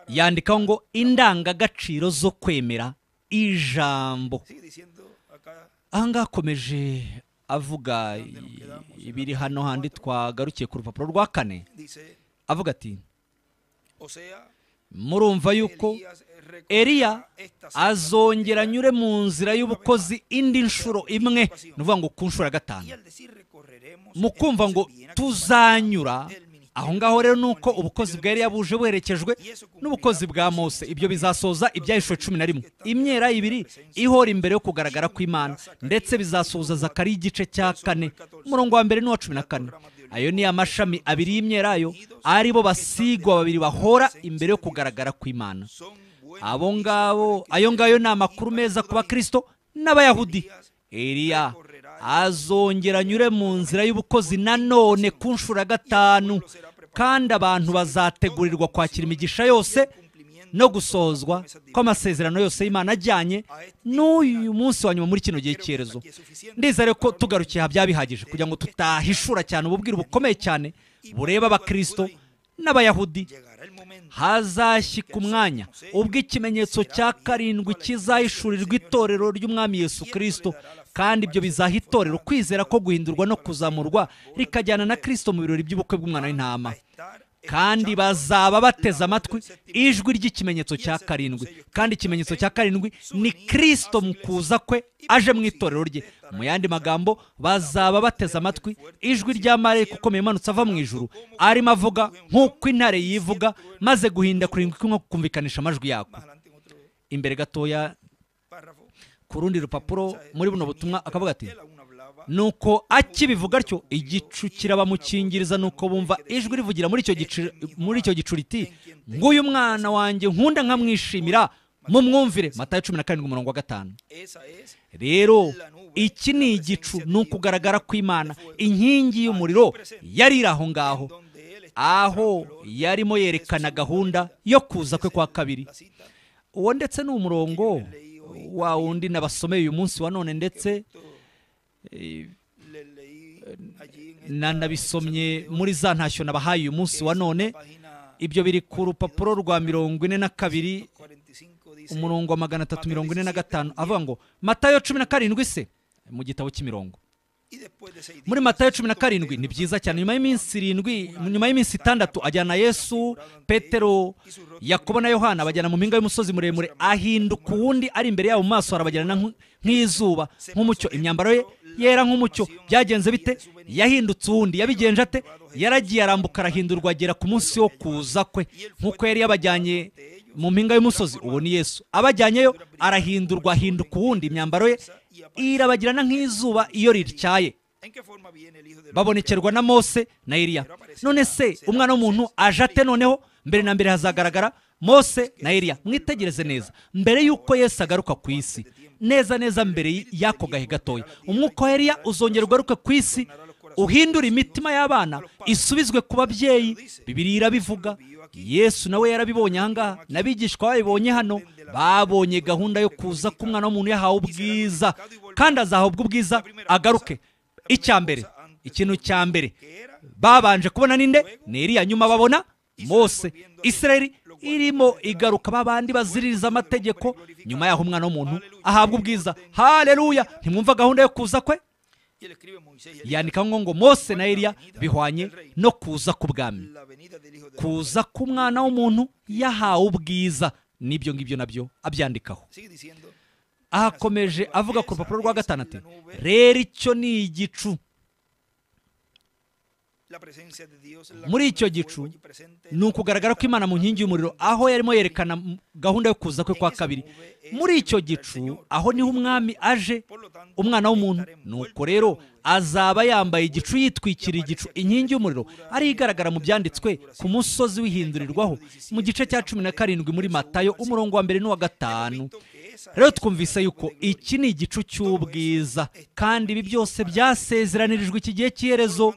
Yandikaho ngo indangagaciro zo kwemera ijambo. Ahangaha akomeje avuga ibiri hano handi twagarukiye ku rupapuro rwa kane. Avuga ati murumva yuko eriya azongera anyure mu nzira y'ubukozi indi nshuro imwe. ni ukuvuga ngo ku nshuro ya gatanu. Mu kumva ngo tuzanyura aho ngaho rero ni uko ubukozi bwa Eliya buje buherekejwe n'ubukozi bwa mose. Ibyo bizasoza ibyahishwe cumi na rimwe. Imyera ibiri ihora imbere yo kugaragara kw'imana ndetse bizasoza zakari igice cya kane umurongo wa mbere n'uwa cumi na kane. Ayo ni amashami abiri y'imyelayo ari bo basigwa babiri bahora imbere yo kugaragara kw'imana. Abo ngabo ayo ngayo ni amakuru meza ku bakirisito n'abayahudi. Eliya. Azongera anyure mu nzira y'ubukozi nanone ku nshuro ya gatanu kandi abantu bazategurirwa kwakira imigisha yose no gusohozwa kw'amasezerano yose y'imana ajyanye n'uyu munsi wa nyuma muri kino gihe cyerezo ndizere ko tugarukiye aha byaba bihagije kugira ngo tutahishura cyane ububwire bukomeye cyane bureba abakirisito n'abayahudi. Hazashyika umwanya ubwo ikimenyetso cya karindwi kizahishurirwa itorero ry'umwami Yesu kirisito kandi ibyo bizaha itorero kwizera ko guhindurwa no kuzamurwa rikajyana na kirisito mu birori by'ubukwe bw'umwana w'intama. Kandi bazaba bateze amatwi ijwi ry'ikimenyetso cya karindwi. Kandi ikimenyetso cya karindwi ni kirisito mu kuza kwe aje mu itorero rye. Mu yandi magambo bazaba bateze amatwi ijwi rya marayika ukomeye imanutse ava mu ijuru. Arimo avuga nk'uko intare yivuga maze guhinda kurindwi kumwe kumvikanisha amajwi yako. Imbere gatoya ku rundi rupapuro muri buno butumwa akavuga ati nuko akibivuga atyo igicu kirabamukingiriza nuko bumva ijwi rivugira muri icyo gicu muri icyo gicu riti nguyu mwana wanjye nkunda nkamwishimira mumwumvire. Matayo cumi na karindwi umurongo wa gatanu. Rero iki ni igicu ni ukugaragara kw'imana. inkingi y'umuriro yari iri aho ngaho. aho yarimo yerekana gahunda yo kuza kwe kwa kabiri. uwo ndetse ni umurongo wa wundi nabasomeye uyu munsi wa none ndetse nanabisomye muri za ntashyo nabahaye uyu munsi wa none. Ibyo biri ku rupapuro rwa mirongo ine na kabiri umurongo wa magana atatu mirongo ine na gatanu. Avuga ngo matayo cumi na karindwi se? Mu gitabo cy'imirongo. Muri matayo cumi na karindwi ni byiza cyane. Nyuma y'iminsi irindwi nyuma y'iminsi itandatu ajyana yesu petero yakobo na yohana bajyana mu mpinga y'umusozi muremure. Ahinduka uwundi ari imbere yabo mu maso harabagirana nk'izuba nk'umucyo. Imyambaro ye yera nk'umucyo. Byagenze bite? Yahindutse uwundi. Yabigenje ate? Yaragiye arambuka arahindurwa agera ku munsi wo kuza kwe. Nk'uko yari yabajyanye mu mpinga y'umusozi uwo ni yesu. Abajyanyeyo arahindurwa ahinduka uwundi. Imyambaro ye irabagirana nk'izuba iyo rityaye babonekerwa na mose na Eliya. None se umwana w'umuntu aje ate noneho? Mbere na mbere hazagaragara mose na Eliya. Mwitegereze neza. Mbere y'uko yesu agaruka ku isi neza neza mbere y'ako gahe gatoya. Umwuka wa Eliya uzongera ugaruke ku isi uhindura imitima y'abana isubizwe ku babyeyi bibiri irabivuga yesu nawe yarabibonye ahangaha n'abigishwa babibonye hano. Babonye gahunda yo kuza k'umwana w'umuntu yahawe ubwiza. Kandi azahabwa ubwiza agaruke. Icya mbere. Ikintu cya mbere. Babanje kubona ninde ni iriya. Nyuma babona mose. Israeli irimo igaruka. Babandi baziririza amategeko. Nyuma yaho umwana w'umuntu ahabwa ubwiza. Hareruya ntimwumva gahunda yo kuza kwe? Yandika ngo ngo mose na Eliya bihwanye no kuza k'ubwami kuza k'umwana w'umuntu yahawe ubwiza. N'ibyo ngibyo na byo abyandikaho. Ahakomeje avuga ku rupapuro rwa gatanu ati rero icyo ni igicu. Muri icyo gicu ni ukugaragara ko imana mu nkingi y'umuriro aho yarimo yerekana gahunda yo kuza kwe kwa kabiri. muri icyo gicu aho ni ho umwami aje umwana w'umuntu. nuko rero azaba yambaye igicu yitwikira igicu inkingi y'umuriro. ariyo igaragara mu byanditswe ku musozi w'ihindurirwaho. Mu gice cya cumi na karindwi muri matayo umurongo wa mbere n'uwa gatanu. Rero twumvise yuko iki ni igicu cy'ubwiza. Kandi ibi byose byasezeranirijwe iki gihe cy'iherezo.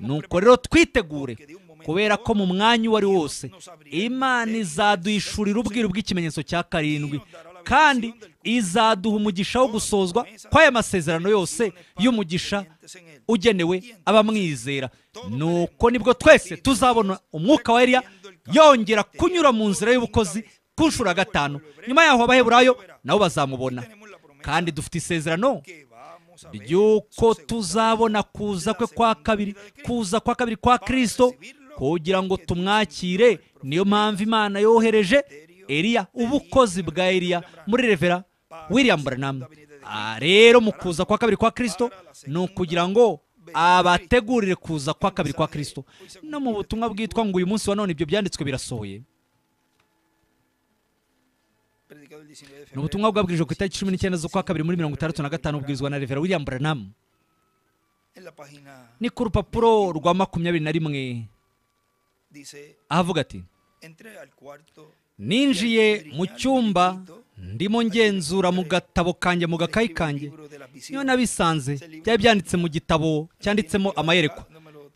Nuko rero twitegure kubera ko mu mwanya uwo ari wose imana izaduhishurira ubwiru bw'ikimenyetso cya karindwi. Kandi izaduha umugisha wo gusozwa kw'aya masezerano yose y'umugisha ugenewe abamwizera. Nuko ni bwo twese tuzabona umwuka wa Eliya yongera kunyura mu nzira y'ubukozi ku nshuro ya gatanu nyuma yaho abaheburayo nabo bazamubona. Kandi dufite isezerano. Ry'uko tuzabona kuza kwe kwa kabiri kuza kwa kabiri kwa kristo kugira ngo tumwakire. Niyo mpamvu imana yohereje Eliya ubukozi bwa Eliya muri revera william Branham. Rero mu kuza kwa kabiri kwa kristo ni ukugira ngo abategurire kuza kwa kabiri kwa kristo. No mu butumwa bwitwa ngo uyu munsi wa none ibyo byanditswe birasohoye ni ubutumwa bwabwirijwe ku itariki cumi n'icyenda z'ukwa kabiri muri mirongo itandatu na gatanu bubwirizwa na revera william Branham. Ni ku rupapuro rwa makumyabiri na rimwe. Ahavuga ati ninjiye mu cyumba ndimo ngenzura mu gatabo kanjye mu gakayi kanjye. niyo nabisanze byari byanditse mu gitabo cyanditsemo amayerekwa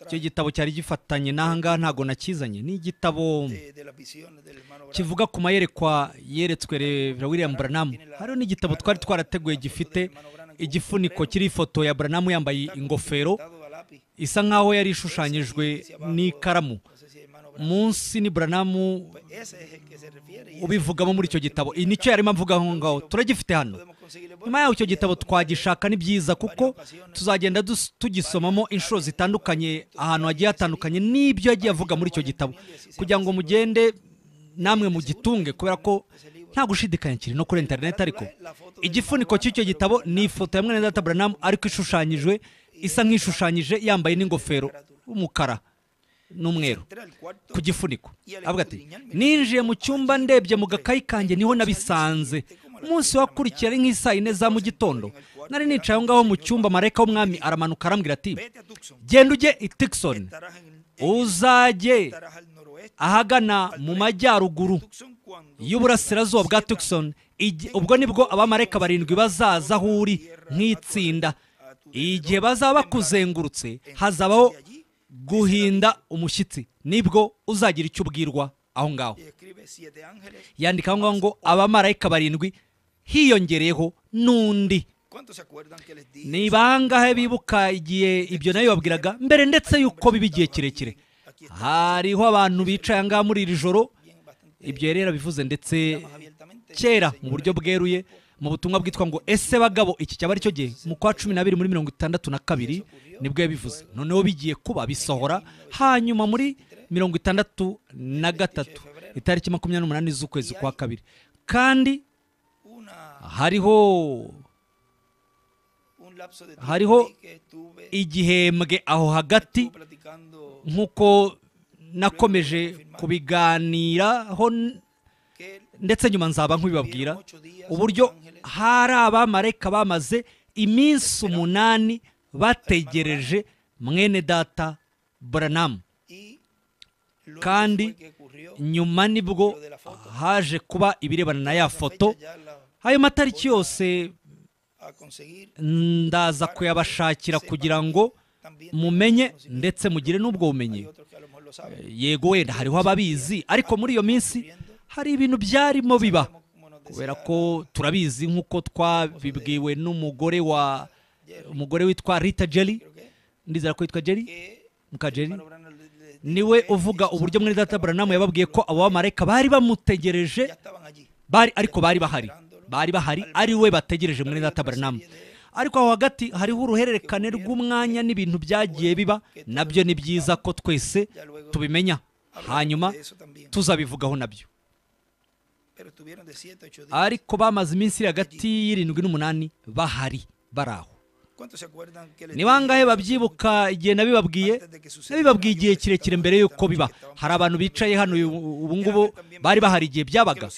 icyo gitabo cyari gifatanye n'ahangaha ntabwo nakizanye. Ni igitabo kivuga ku mayerekwa yeretswe revera william Branham. hariho n'igitabo twari twarateguye gifite igifuniko kiriho ifoto ya Branham yambaye ingofero. isa nkaho yari ishushanyijwe n'ikaramu. munsi ni Branham ubivugamo muri icyo gitabo. Iyi ni cyo yarimo avuga aho ngaho. turagifite hano. Nyuma yaho icyo gitabo twagishaka ni byiza kuko tuzagenda tugisomamo inshuro zitandukanye ahantu hagiye hatandukanye n'ibyo yagiye avuga muri icyo gitabo. Kugira ngo mugende namwe mugitunge kubera ko nta gushidikanya kiri no kuri interineti ariko igifuniko cy'icyo gitabo ni ifoto ya mwene data Branham ariko ishushanyijwe isa nk'ishushanyije yambaye n'ingofero y'umukara n'umweru ku gifuniko. Avuga ati ninjiye mu cyumba ndebye mu gakayi kanjye ni ho nabisanze. Umunsi wakurikiye ari nk'isaa yine za mu gitondo. Nari nicaye aho ngaho mu cyumba marayika w'umwami aramanuka arambwira ati genda ujye i Tucson. Uzajye ahagana mu majyaruguru y'uburasirazuba bwa igi- ubwo ni bwo abamarayika barindwi bazaza aho uri nk'itsinda. Igihe bazaba bakuzengurutse hazabaho guhinda umushyitsi. Nibwo uzagira icyo ubwirwa aho ngaho. Yandika aho ngaho ngo abamarayika barindwi hiyongereyeho n'undi. Ni bangahe bibuka igihe ibyo na yo babwiraga mbere ndetse yuko biba igihe kirekire. Hariho abantu bicaye aha ngaha muri iri joro. Ibyo yari yarabivuze ndetse kera mu buryo bweruye mu butumwa bwitwa ngo ese bagabo iki cyaba ari cyo gihe? Mu kwa cumi n'abiri muri mirongo itandatu na kabiri ni bwo yabivuze. Noneho bigiye kuba bisohora hanyuma muri mirongo itandatu na gatatu itariki makumyabiri n'umunani z'ukwezi kwa kabiri. Kandi hariho hariho igihembwe aho hagati nk'uko nakomeje kubiganiraho ndetse nyuma nzaba nkubibabwira uburyo hari abamarayika bamaze iminsi umunani bategereje mwene data Branham. Kandi nyuma ni bwo haje kuba ibirebana na ya foto ayo matariki yose ndaza kuyabashakira kugira ngo mumenye ndetse mugire n'ubwo bumenyi yego wenda hariho ababizi. ariko muri iyo minsi hari ibintu byarimo biba. Kubera ko turabizi nk'uko twabibwiwe n'umugore wa umugore witwa rita jerry ndizera ko yitwa jerry muka jerry ni we uvuga uburyo mwene data Branham yababwiye ko abo bamarayika bari bamutegereje. Bari ariko bari bahari. Bari bahari ari we bategereje data Branham ariko aho hagati hariho uruhererekane rw'umwanya n'ibintu byagiye biba na byo ni byiza ko twese tubimenya. Hanyuma tuzabivugaho na byo. Ariko bamaze iminsi hagati y'irindwi n'umunani bahari bari aho. Ni bangahe babyibuka igihe nabibabwiye? nabibabwiye igihe kirekire mbere y'uko biba. hari abantu bicaye hano ubu ngubu bari bahari igihe byabaga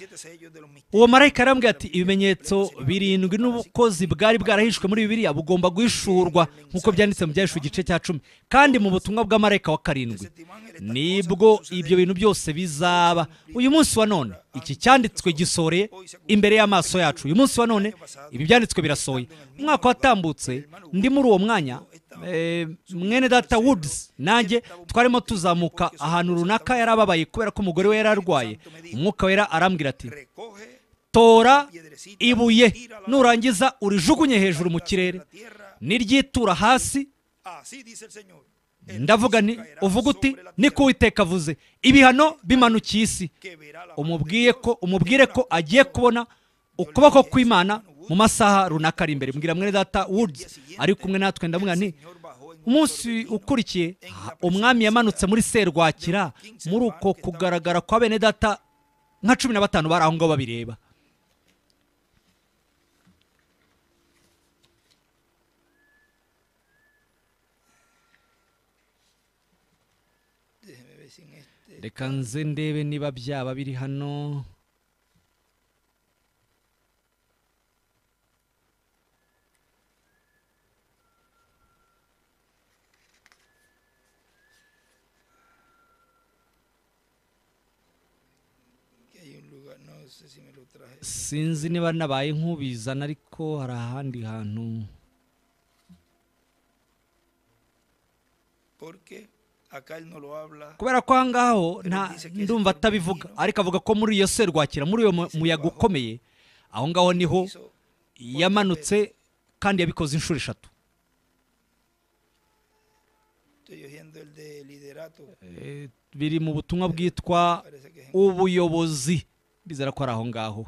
uwo marayika arambwira ati ibimenyetso birindwi n'ubukozi bwari bwarahishwe muri bibiliya bugomba guhishurwa nk'uko byanditse mu byahishwe igice cya cumi. Kandi mu butumwa bw'amarayika wa karindwi ni bwo ibyo bintu byose bizaba. uyu munsi wa none iki cyanditswe gisoreye imbere y'amaso yacu. Uyu munsi wa none ibi byanditswe birasohoye. Umwaka watambutse ndi muri uwo mwanya mwene data woods. Nanjye twarimo tuzamuka ahantu runaka yari ababaye kubera ko umugore we yari arwaye. Umwuka wera arambwira ati tora ibuye nurangiza urijugunye hejuru mu kirere. Niryitura hasi. Ndavuga ni uvuga uti niko uwiteka avuze. Ibihano bimanukiye isi. Umubwiye ko umubwire ko agiye kubona ukuboko kw'imana mu masaha runaka ari imbere. Mbwira mwene data woods ari kumwe natwe ndamubwira nti umunsi ukurikiye umwami yamanutse muri serwakira. Muri uko kugaragara kwa bene data nka cumi na batanu bari aho ngaho babireba. Reka nze ndebe niba byaba biri hano. Sinzi niba nabaye nk'ubizana ariko hari ahandi hantu. Kubera ko aha ngaho ndumva atabivuga. ariko avuga ko muri iyo serwakira muri uyo mu- muyaga ukomeye aho ngaho ni ho yamanutse kandi yabikoze inshuro eshatu. Eh, biri mu butumwa bwitwa ubuyobozi. Bizera ko ari aho ngaho.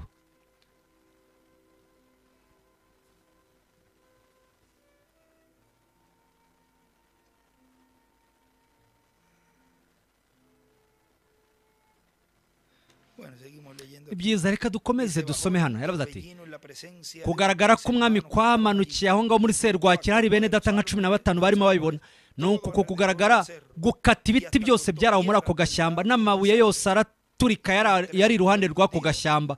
Byiza reka dukomeze dusome "Bajó hano yaravuze ati kugaragara k'umwami kwamanukiye aho ngaho muri serwakira hari bene data nka cumi na batanu barimo babibona. Ni uku ko kugaragara gukata ibiti byose byari aho muri ako gashyamba n'amabuye yose araturika yari- iruhande rw'ako gashyamba.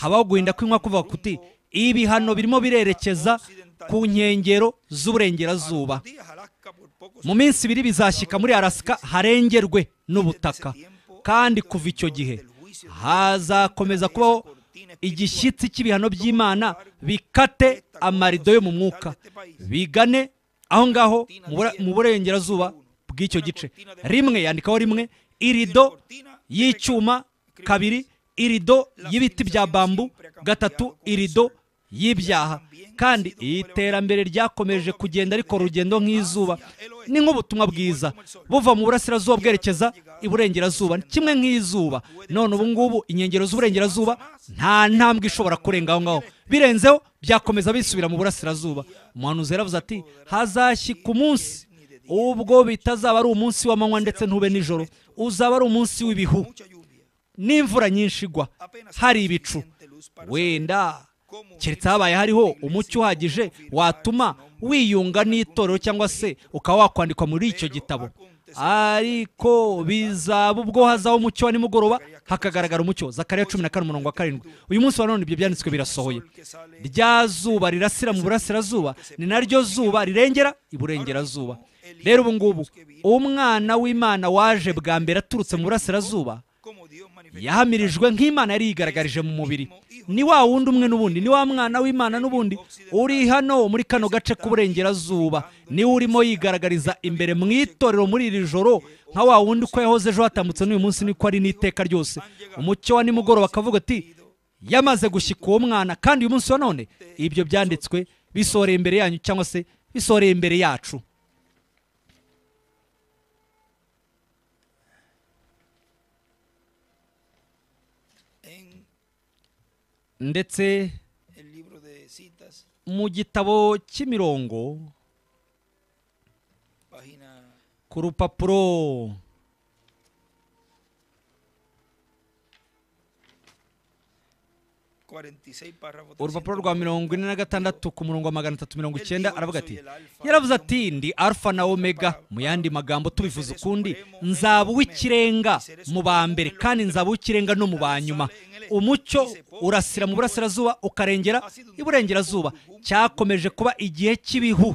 Habaho guhinda kw'inkwa kuvuga kuti ibihano birimo birerekeza ku nkengero z'uburengerazuba. Mu minsi ibiri bizashyika muri arasika harengerwe n'ubutaka. Kandi kuva icyo gihe hazakomeza kubaho igishyitsi cy'ibihano by'imana bikate amarido yo mu mwuka. Bigane aho ngaho mu burengerazuba bw'icyo gice. Rimwe yandikaho rimwe irido y'icyuma kabiri irido y'ibiti bya bambu gatatu irido y'ibyaha. Kandi iri terambere ryakomeje kugenda rikora urugendo nk'izuba. Ni nk'ubutumwa bwiza. Buva mu burasirazuba bwerekeza iburengerazuba kimwe nk'izuba. None ubu ngubu inkengero z'uburengerazuba nta ntambwe ishobora kurenga aho ngaho. Birenzeho byakomeza bisubira mu burasirazuba. Umuhanuzi yaravuze ati hazashyika umunsi. Ubwo bitazaba ari umunsi w'amanywa ndetse ntube nijoro. Uzaba ari umunsi w'ibihu. N'imvura nyinshi igwa. Hari ibicu. Wenda. Keretse habaye hariho umucyo uhagije watuma wiyunga n'itorero cyangwa se ukaba wakwandikwa muri icyo gitabo. Ariko bizaba ubwo hazaho umucyo wa nimugoroba hakagaragara umucyo. Zakariya cumi na kane umurongo wa karindwi. Uyu munsi wa none ibyo byanditswe birasohoye. Rya zuba rirasira mu burasirazuba ni naryo zuba rirengera iburengerazuba rero ubu ngubu umwana w'imana waje bwa mbere aturutse mu burasirazuba yahamirijwe nk'imana yari yigaragarije mu mubiri. Ni wa wundi umwe n'ubundi ni wa mwana w'imana n'ubundi. Uri hano muri kano gace k'uburengerazuba. Niwe urimo yigaragariza imbere mu itorero muri iri joro nka wa wundi uko yahoze ejo hatambutse n'uyu munsi niko ari n'iteka ryose. Umucyo wa nimugoroba akavuga ati yamaze gushyika uwo mwana kandi uyu munsi wa none ibyo byanditswe bisoreye imbere yanyu cyangwa se bisoreye imbere yacu en ndetse el libro de citas, mu gitabo cy'imirongo página ku rupapuro. Urupapuro rwa mirongo ine na gatandatu ku murongo wa magana atatu mirongo icyenda aravuga ati yaravuze ati ndi alfa na omega mu yandi magambo tubivuze ukundi nzaba uw'ikirenga mu ba mbere kandi nzaba uw'ikirenga no mu ba nyuma umucyo urasira mu burasirazuba ukarengera iburengerazuba cyakomeje kuba igihe cy'ibihu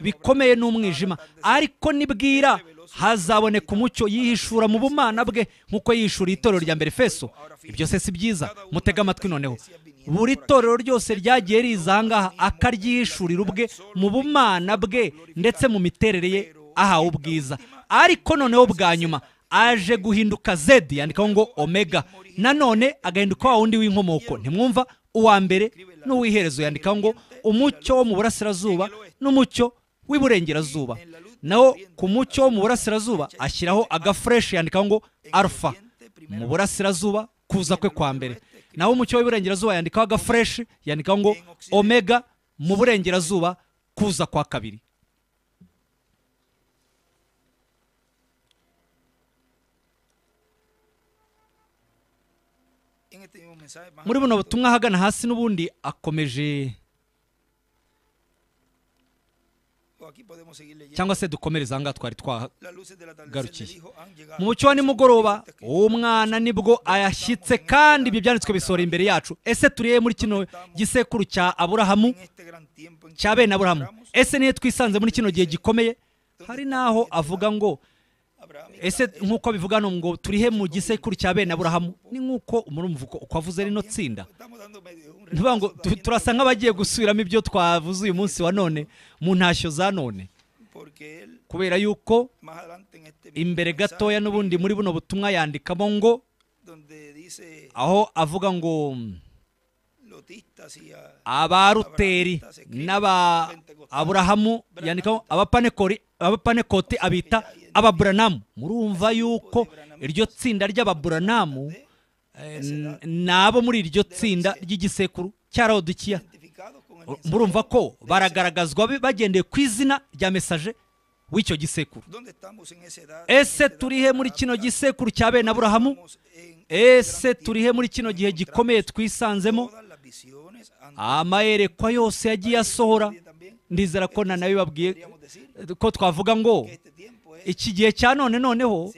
bikomeye n'umwijima ariko nibwira hazaboneka umucyo yihishura mu bumana bwe nk'uko yihishuriye itorero rya mbere feso ibyo se si byiza mutega amatwi noneho. Buri torero ryose ryagiye riza ahangaha akaryihishurira ubwe mu bumana bwe ndetse mu miterere ye ahawe ubwiza. Ariko noneho bwa nyuma aje guhinduka zedi yandikaho ngo omega. Nanone agahinduka wa wundi w'inkomoko. Ntimwumva? Uwa mbere n'uw'iherezo yandikaho ngo umucyo wo mu burasirazuba n'umucyo w'iburengerazuba. Naho ku mucyo mu burasirazuba ashyiraho agafureshi yandikaho ngo alfa mu burasirazuba kuza kwe kwa mbere. Naho umucyo w'iburengerazuba yandikaho agafureshi yandikaho ngo omega. Mu burengerazuba kuza kwa kabiri. Muri buno butumwa ahagana hasi n'ubundi akomeje cyangwa se dukomereza ahangaha twari twagarukiye mu mucyo wa nimugoroba umwana ni bwo ayashyitse kandi ibyo byanditswe bisohora imbere yacu. Ese turiye muri kino gisekuru cya aburahamu cya bene aburahamu. ese niyo twisanze muri kino gihe gikomeye. Hari n'aho avuga ngo ese nk'uko bivuga hano ngo turihe mu gisekuru cya bene aburahamu. Ni nk'uko umurumva uko avuze rino tsinda. Ngo turasa nk'abagiye gusubiramo ibyo twavuze uyu munsi wa none mu ntashyo za none. Kubera yuko imbere gatoya n'ubundi muri buno butumwa yandikamo ngo aho avuga ngo abaruteri n'aba aburahamu abapanekori abapanekoti abita ababuranamu murumva yuko iryo tsinda ry'ababuranamu eh, n- ni abo muri iryo tsinda ry'igisekuru cya mensaje murumva ko baragaragazwa bagendeye ku izina rya mesaje w'icyo gisekuru. Ese turihe edad muri kino gisekuru cya bene aburahamu? ese turihe tiempo? muri kino gihe gikomeye twisanzemo? amayerekwa yose yagiye asohora. ndizera ko nanabibabwiye podríamos decir ko twavuga ngo iki gihe cya none noneho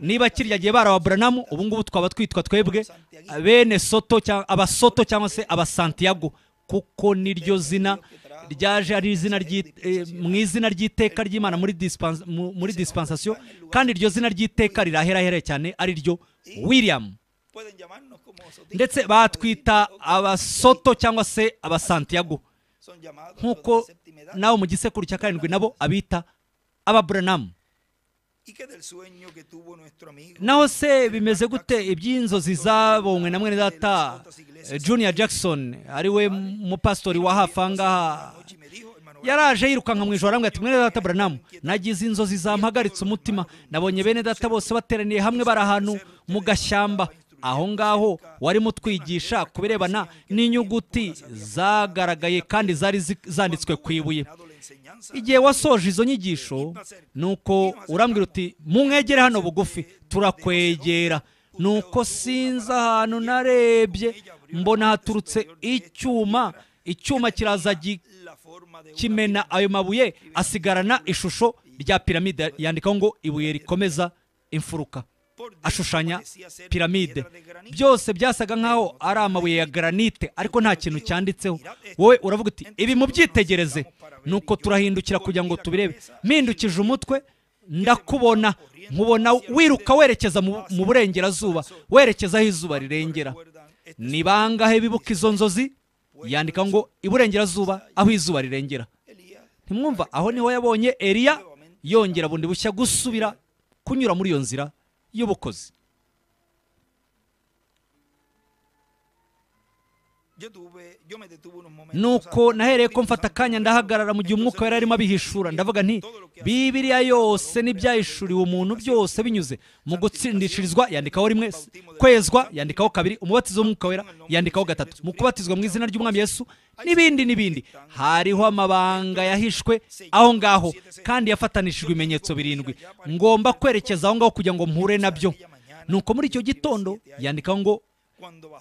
niba kirya gihe bari ababuranamu ubu ngubu twaba twitwa twebwe bene soto abasoto cyangwa se abasantiago kuko niryo zina ryaje ari izina eh, mu izina ry'iteka ry'imana muri dispensation kandi iryo zina ry'iteka riraherahere cyane ari ryo william. Ndetse batwita abasoto cyangwa se abasantiago nk'uko nabo mu gisekuru cya karindwi nabo abita ababuranamu naho se bimeze gute iby'inzozi zabonywe na mwene data eh, junior jackson ari we mupasitori wa hafi aha ngaha yaraje yirukanka mu ijoro arambwira ati mwene data buranamu nagize inzozi zampagaritse umutima nabonye bene data bose bateraniye hamwe bari ahantu mu gashyamba aho ngaho warimo utwigisha ku birebana n'inyuguti zagaragaye kandi zari zanditswe ku ibuye igihe wasoje izo nyigisho nuko urambwira uti mumwegere hano bugufi turakwegera. nuko sinzi ahantu narebye mbona haturutse icyuma icyuma kiraza kimena ayo mabuye asigarana ishusho rya piramide. Yandikaho ngo ibuye rikomeza imfuruka. Ashushanya piramide. byose byasaga nk'aho ari amabuye ya granite ariko nta kintu cyanditseho. wowe uravuga uti ibi mubyitegereze nuko turahindukira kugira ngo tubirebe. Mpindukije umutwe ndakubona nkubona wiruka werekeza mu burengerazuba werekeza aho izuba rirengera. Ni bangahe bibuka izo nzozi? Yandika ngo iburengerazuba aho izuba rirengera. Ntimwumva? Aho ni ho yabonye eliya yongera bundi bushya gusubira kunyura muri iyo nzira y'ubukozi. Nuko nahereye ko mfata akanya ndahagarara mu gihe umwuka yari arimo abihishura. Ndavuga nti bibiriya yose n'ibyahishuriwe umuntu byose binyuze mu gutsindishirizwa yandikaho rimwe kwezwa yandikaho kabiri umubatizo w'umwuka wera yandikaho gatatu mu kubatizwa mu izina ry'umwami yesu n'ibindi n'ibindi hariho amabanga yahishwe aho ngaho kandi yafatanishijwe ibimenyetso birindwi. ngomba kwerekeza aho ngaho kugira ngo mpure na byo. nuko muri icyo gitondo yandikaho ngo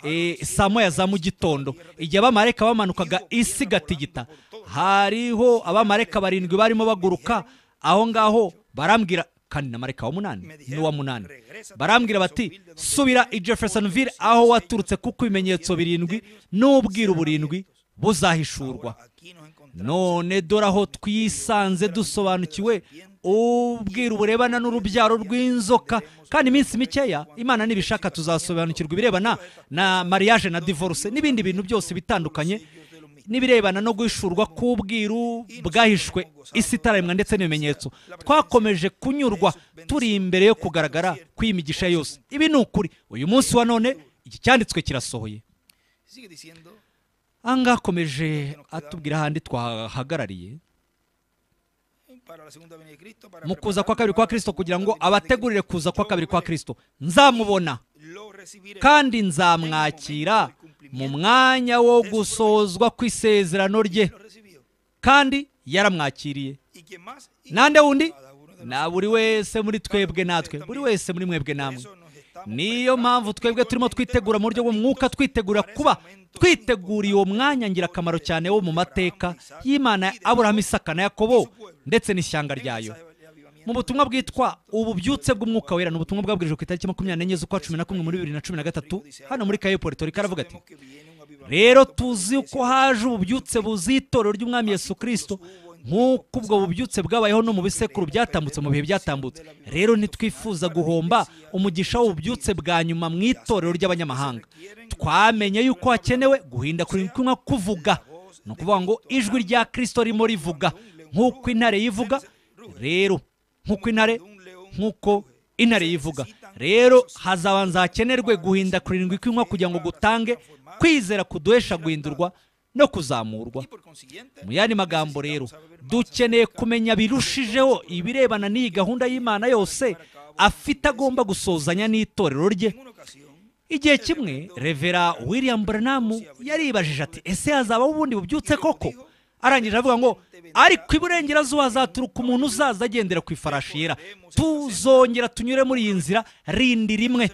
Eh, moya za mu gitondo. igihe abamarayika bamanukaga isi gatigita hariho abamarayika barindwi barimo baguruka aho ngaho barambwira kandi na marayika wa munani? N'uwa munani barambwira bati subira i jeffersonville aho waturutse kuko ibimenyetso birindwi n'ubwiru burindwi buzahishurwa none dore aho twisanze dusobanukiwe ubwiru burebana n'urubyaro rw'inzoka kandi iminsi mikeya imana nibishaka tuzasobanukirwa ibirebana na mariage na divorce n'ibindi bintu byose bitandukanye n'ibirebana no guhishurwa k'ubwiru bwahishwe isi itararemwa ndetse n'ibimenyetso. Twakomeje kunyurwa turi imbere yo kugaragara kw'iyi migisha yose. Ibi ni ukuri. Uyu munsi wa none iki cyanditswe kirasohoye. Sigue diciendo. Aha ngaha akomeje atubwira ahandi twahagarariye. Mu kuza kwa kabiri kwa kirisito kugira ngo abategurire kuza kwa kabiri kwa kirisito nzamubona. kandi nzamwakira mu mwanya wo gusozwa kw'isezerano rye. Kandi yaramwakiriye. Nande wundi na buri wese muri twebwe natwe. Buri wese muri mwebwe namwe. Niyo mpamvu twebwe turimo twitegura mu buryo bw'umwuka twitegura kuba twiteguriye uwo mwanya ngirakamaro cyane wo mu mateka y'imana aburahamu isaka na yakobo ndetse n'ishyanga ryayo. Mu butumwa bwitwa ububyutse bw'umwuka wera ni ubutumwa bwabwirijwe ku itariki makumyabiri n'enye z'ukwa cumi na kumwe muri bibiri na cumi na gatatu hano muri kayo politorika aravuga ati rero tuzi ko haje ububyutse buzi itorero ry'umwami yesu kirisito nk'uko ubwo bubyutse bwabayeho no mu bisekuru byatambutse mu bihe byatambutse. Rero ntitwifuza guhomba umugisha w'ububyutse bwa nyuma mu itorero ry'abanyamahanga. Twamenye yuko hakenewe guhinda kurindwi kuvuga ni ukuvuga ngo ijwi rya kirisito ririmo rivuga. Nk'uko intare yivuga rero nk'uko intare nk'uko intare yivuga. Rero hazabanza hakenerwe guhinda kurindwi kw'inkwa kugira ngo gutange kwizera kuduhesha guhindurwa no kuzamurwa. Mu yandi magambo rero dukeneye kumenya birushijeho ibirebana n'iyi gahunda y'imana yose afite agomba gusozanya n'itorero rye. Igihe kimwe revera william Branham yaribajije ati ese hazabaho ubundi bubyutse koko? Arangije avuga ngo ariko iburengerazuba hazaturuka umuntu uzaza agendera ku ifarashi yera. Tuzongera tunyure muri iyi nzira rindi rimwe.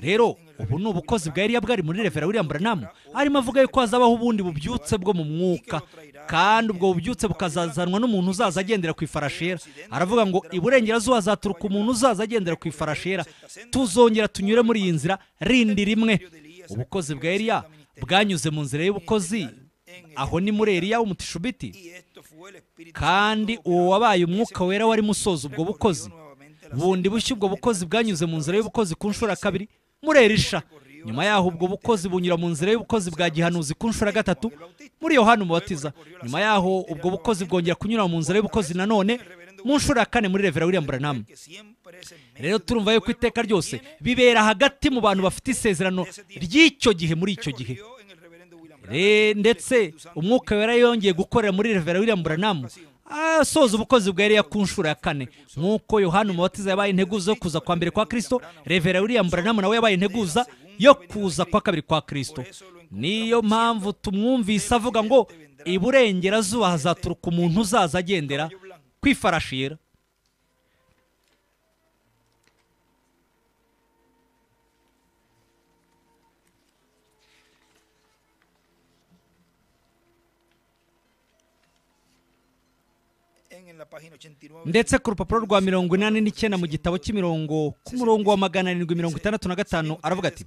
Rero ubu ni ubukozi bwa Eliya bwari muri revera william Branham. Arimo avuga yuko hazabaho ubundi bubyutse bwo mu mwuka. Kandi ubwo bubyutse bukazazanwa n'umuntu uzaza agendera ku ifarashi yera aravuga ngo iburengerazuba hazaturuka umuntu uzaza agendera ku ifarashi yera tuzongera tunyure muri iyi nzira rindi rimwe. Ubukozi bwa Eliya bwanyuze mu nzira y'ubukozi. Aho ni muri Eliya w'umutishubiti kandi uwo wabaye umwuka wera warimo usoza ubwo bukozi. Bundi bushya ubwo bukozi bwanyuze mu nzira y'ubukozi ku nshuro ya kabiri. Muri erisha nyuma yaho ubwo bukozi bunyura mu nzira y'ubukozi bwa gihanuzi ku nshuro ya gatatu muri yohani umubatiza nyuma yaho ubwo bukozi bwongera kunyura mu nzira y'ubukozi nanone mu nshuro ya kane muri revera william Branham. Rero turumva yuko iteka ryose bibera hagati mu bantu bafite isezerano ry'icyo gihe muri icyo gihe. Ndetse umwuka wera yongeye gukorera muri revera william Branham asoza ubukozi bwa Eliya ku nshuro ya kane. Nk'uko yohani umubatiza yabaye integuza yo kuza kwa mbere kwa kirisito revera william Branham nawe yabaye integuza yo kuza kwa kabiri kwa kirisito niyo mpamvu tumwumvise avuga ngo iburengerazuba hazaturuka umuntu uzaza agendera ku ifarashi yera ndetse ku rupapuro rwa mirongo inani n'icyenda mu gitabo cy'imirongo ku murongo wa magana arindwi mirongo itandatu na gatanu aravuga ati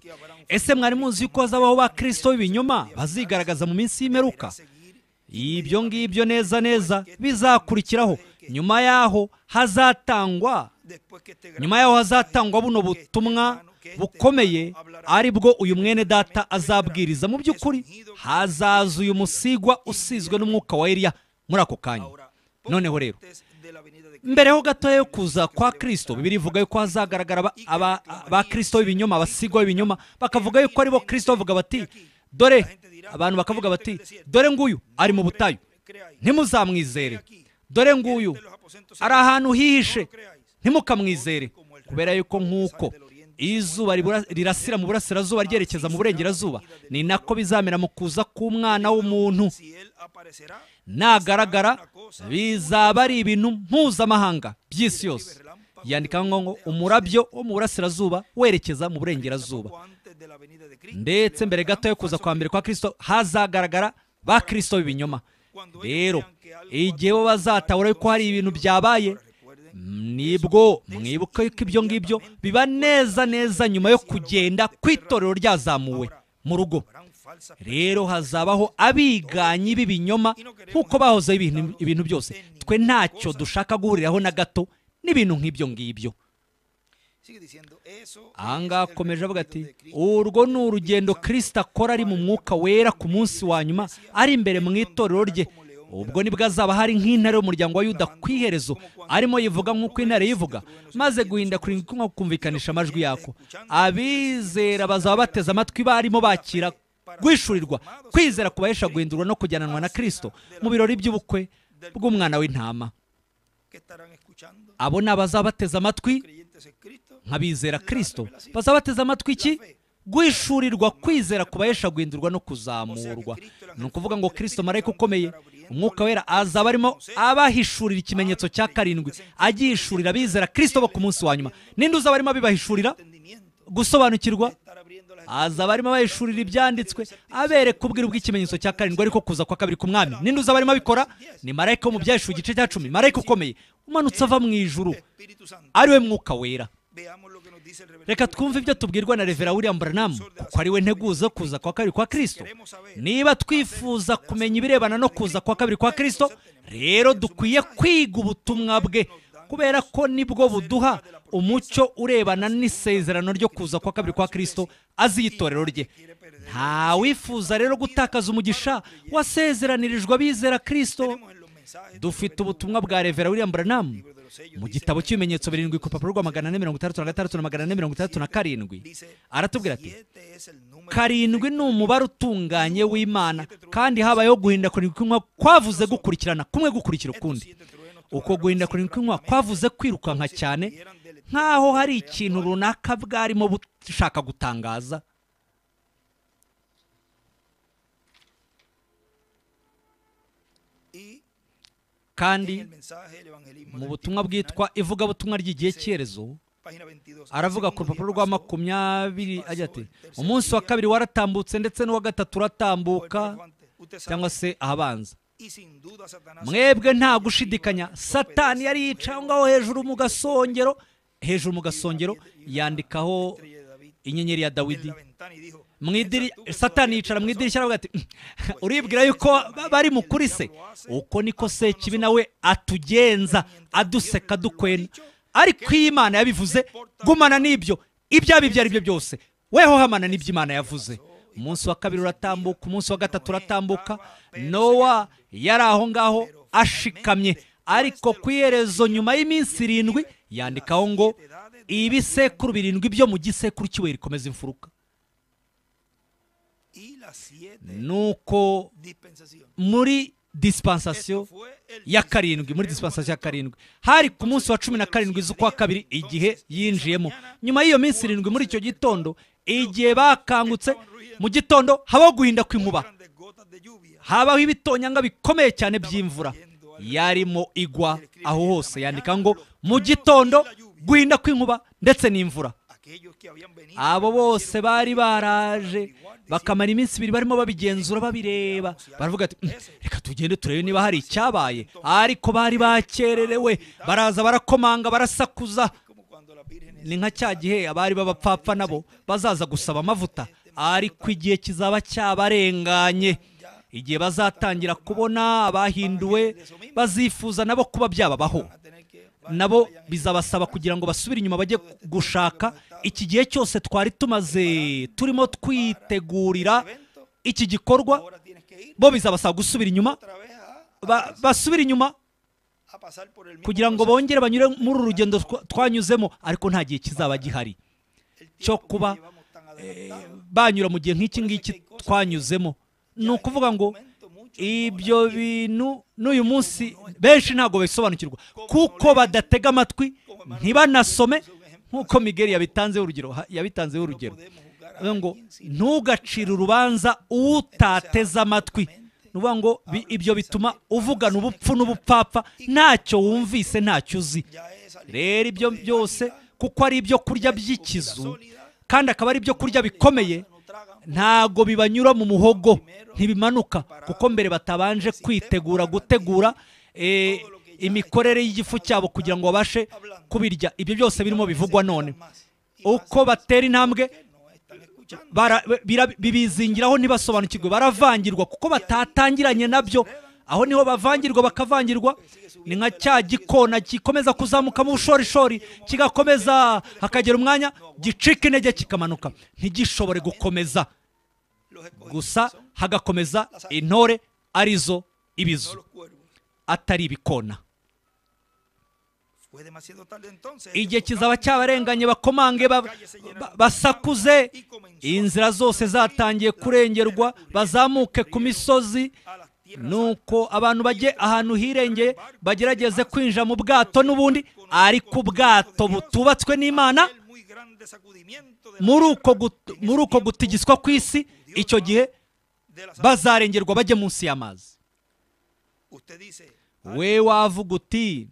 ese mwari muzi yuko hazabaho ba kirisito b'ibinyoma? Bazigaragaza mu minsi y'imperuka? Ibyo ngibyo neza neza bizakurikiraho. Nyuma yaho hazatangwa nyuma yaho hazatangwa buno butumwa bukomeye ari bwo uyu mwene data azabwiriza. Mu by'ukuri hazaza uyu musigwa usizwe n'umwuka wa Eliya muri ako kanya. Noneho rero. Mbere ho gatoya yo kuza kwa kirisito bibiri ivuga yuko hazagaragara ba kirisito b'ibinyoma abasigwa b'ibinyoma bakavuga yuko ari bo kirisito bavuga bati dore abantu bakavuga bati dore nguyu ari mu butayu. ntimuzamwizere. Dore nguyu ari ahantu hihishe. Ntimukamwizere. Kubera yuko nk'uko izuba rirasira mu burasirazuba ryerekeza mu burengerazuba. Ni nako bizamera mu kuza k'umwana w'umuntu. Nagaragara bizaba ari ibintu mpuzamahanga by'isi yose. Yandika ngo umurabyo wo mu burasirazuba werekeza mu burengerazuba. Ndetse mbere gato yo kuza kwa mbere kwa kirisito hazagaragara ba kirisito b'ibinyoma. Rero igihe bo bazatahura yuko hari ibintu byabaye ni bwo mwibuke ko ibyo ngibyo biba neza neza nyuma yo kugenda ku itorero ryazamuwe mu rugo. Rero hazabaho abiganyi b'ibinyoma nk'uko bahozeho ibintu byose. Twe ntacyo dushaka guhuriraho na gato n'ibintu nk'ibyo ngibyo. Ahangaha akomeje avuga ati urwo ni urugendo kirisita akora ari mu mwuka wera ku munsi wa nyuma ari imbere mu itorero rye. Ubwo ni bwo azaba hari nk'intare y'umuryango wa yuda ku iherezo arimo yivuga nk'uko intare yivuga maze guhinda nko kumvikanisha amajwi yako. Abizera bazaba bateze amatwi barimo bakira guhishurirwa kwizera kubahesha guhindurwa no kujyananwa na kirisito mu birori by'ubukwe bw'umwana w'intama. Abo ni abazaba bateze amatwi nk'abizera kirisito bazaba bateze amatwi iki? Guhishurirwa kwizera kubahesha guhindurwa no kuzamurwa. Ni ukuvuga ngo kirisito marayika ukomeye umwuka wera azaba arimo abahishurira ikimenyetso cya karindwi agihishurira abizera kirisito bo ku munsi wa nyuma. Ninde uzaba arimo abibahishurira? Gusobanukirwa azaba arimo abahishurira ibyanditswe abereka ubwiru bw'ikimenyetso cya karindwi ariko kuza kwa kabiri ku mwami. Ninde uzaba arimo abikora? Ni marayika wo mu byahishura igice cya cumi. Marayika ukomeye umanutse ava mu ijuru. Ariwe mwuka wera. Reka twumve ibyo tubwirwa na revera william Branham. Kuko ari we nteguza kuza kwa kabiri kwa kirisito niba twifuza kumenya ibirebana no kuza kwa kabiri kwa kirisito rero dukwiye kwiga ubutumwa bwe kubera ko ni bwo buduha umucyo urebana n'isezerano ryo kuza kwa kabiri kwa kirisito azi itorero rye. Nta wifuza rero gutakaza umugisha wasezeranirijwe abizera kirisito dufite ubutumwa bwa revera william branham. Mu gitabo cy'ibimenyetso birindwi ku rupapuro rwa magana ane mirongo itandatu na gatandatu na magana ane mirongo itandatu na karindwi. Aratubwira ati karindwi ni umubare utunganye w'imana kandi habayeho guhinda kurindwi kw'inkwa kwavuze gukurikirana kumwe gukurikira ukundi. uko guhinda kurindwi kw'inkwa kwavuze kwirukanka cyane nk'aho hari ikintu runaka bwarimo bushaka gutangaza. Kandi mu butumwa bwitwa ivugabutumwa ry'igihe aravuga ku rupapuro rwa makumyabiri agira ati umunsi wa kabiri waratambutse ndetse n'uwa gatatu uratambuka cyangwa se ahabanza. Mwebwe nta gushidikanya satani yari yicaye aho ngaho hejuru mu gasongero hejuru mu gasongero yandikaho inyenyeri ya dawidi. Satani yicara mu idirishya aravuga ati uribwira yuko bari mu kuri se? Uko niko se kibi nawe atugenza aduseka dukwena. Ariko iyo imana yabivuze gumana n'ibyo ibyo ibyo ari byo byose weho hamana n'ibyo imana yavuze. Umunsi wa kabiri uratambuka umunsi wa gatatu uratambuka nowa yari aho ngaho ashikamye. Ariko ku iherezo nyuma y'iminsi irindwi yandikaho ngo ibisekuru birindwi byo mu gisekuru cy'ibuye rikomeza imfuruka. Nuko muri disipansasiyo ya karindwi muri disipansasiyo ya karindwi. Hari ku munsi wa cumi na karindwi z'ukwa kabiri igihe yinjiyemo. nyuma y'iyo minsi irindwi muri icyo gitondo igihe bakangutse mu gitondo habaho guhinda kw'inkuba. Habaho ibitonyanga bikomeye cyane by'imvura. yarimo igwa aho hose. yandika ngo mu gitondo guhinda kw'inkuba ndetse n'imvura abo bose bari baraje. Bakamara iminsi ibiri barimo babigenzura babireba. Baravuga ati reka tugende turebe niba hari icyabaye. Ariko bari bakererewe baraza barakomanga barasakuza. Ni nka cya gihe abari b'abapfapfa nabo bazaza gusaba amavuta. Ariko igihe kizaba cyabarenganye igihe bazatangira kubona abahinduwe bazifuza nabo kuba byababaho. Nabo bizabasaba kugira ngo basubire inyuma bajye gushaka. Iki gihe cyose twari tumaze turimo twitegurira iki gikorwa bo bizabasaba gusubira inyuma basubire inyuma kugira ngo bongere banyure muri uru rugendo twanyuzemo ariko nta gihe kizaba gihari cyo kuba banyura mu gihe nk'iki ngiki twanyuzemo. Ni ukuvuga ngo ibyo bintu n'uyu munsi benshi ntabwo babisobanukirwa kuko badatega amatwi ntibanasome nk'uko migeri yabitanzeho urugero yabitanzeho urugero. Ngo ntugacire urubanza utateze amatwi. Ni ukuvuga ngo ibyo bituma uvugana ubupfu n'ubupfapfa ntacyo wumvise ntacyo uzi. Rero ibyo byose kuko ari ibyo kurya by'ikizu kandi akaba ari ibyo kurya bikomeye ntago bibanyura mu muhogo ntibimanuka kuko mbere batabanje kwitegura gutegura imikorere y'igifu cyabo kugira ngo babashe kubirya. Ibyo byose birimo bivugwa none. Uko batera intambwe bibizingiraho ntibasobanukirwe baravangirwa kuko batatangiranye na byo aho ni ho bavangirwa bakavangirwa. Ni nka cya gikona gikomeza kuzamuka mu bushorishori kigakomeza hakagera umwanya gicika intege kikamanuka. Ntigishobore gukomeza. Gusa hagakomeza intore ari zo ibizu. Atari ibikona. Igihe kizaba cyabarenganye bakomange basakuze inzira zose zatangiye kurengerwa bazamuke ku misozi nuko abantu bajye ahantu hirengeye bagerageze kwinjira mu bwato n'ubundi ariko ubwato butubatswe n'imana muri uko gutigiswa ku isi icyo gihe bazarengerwa bajye munsi y'amazi. We wavuga uti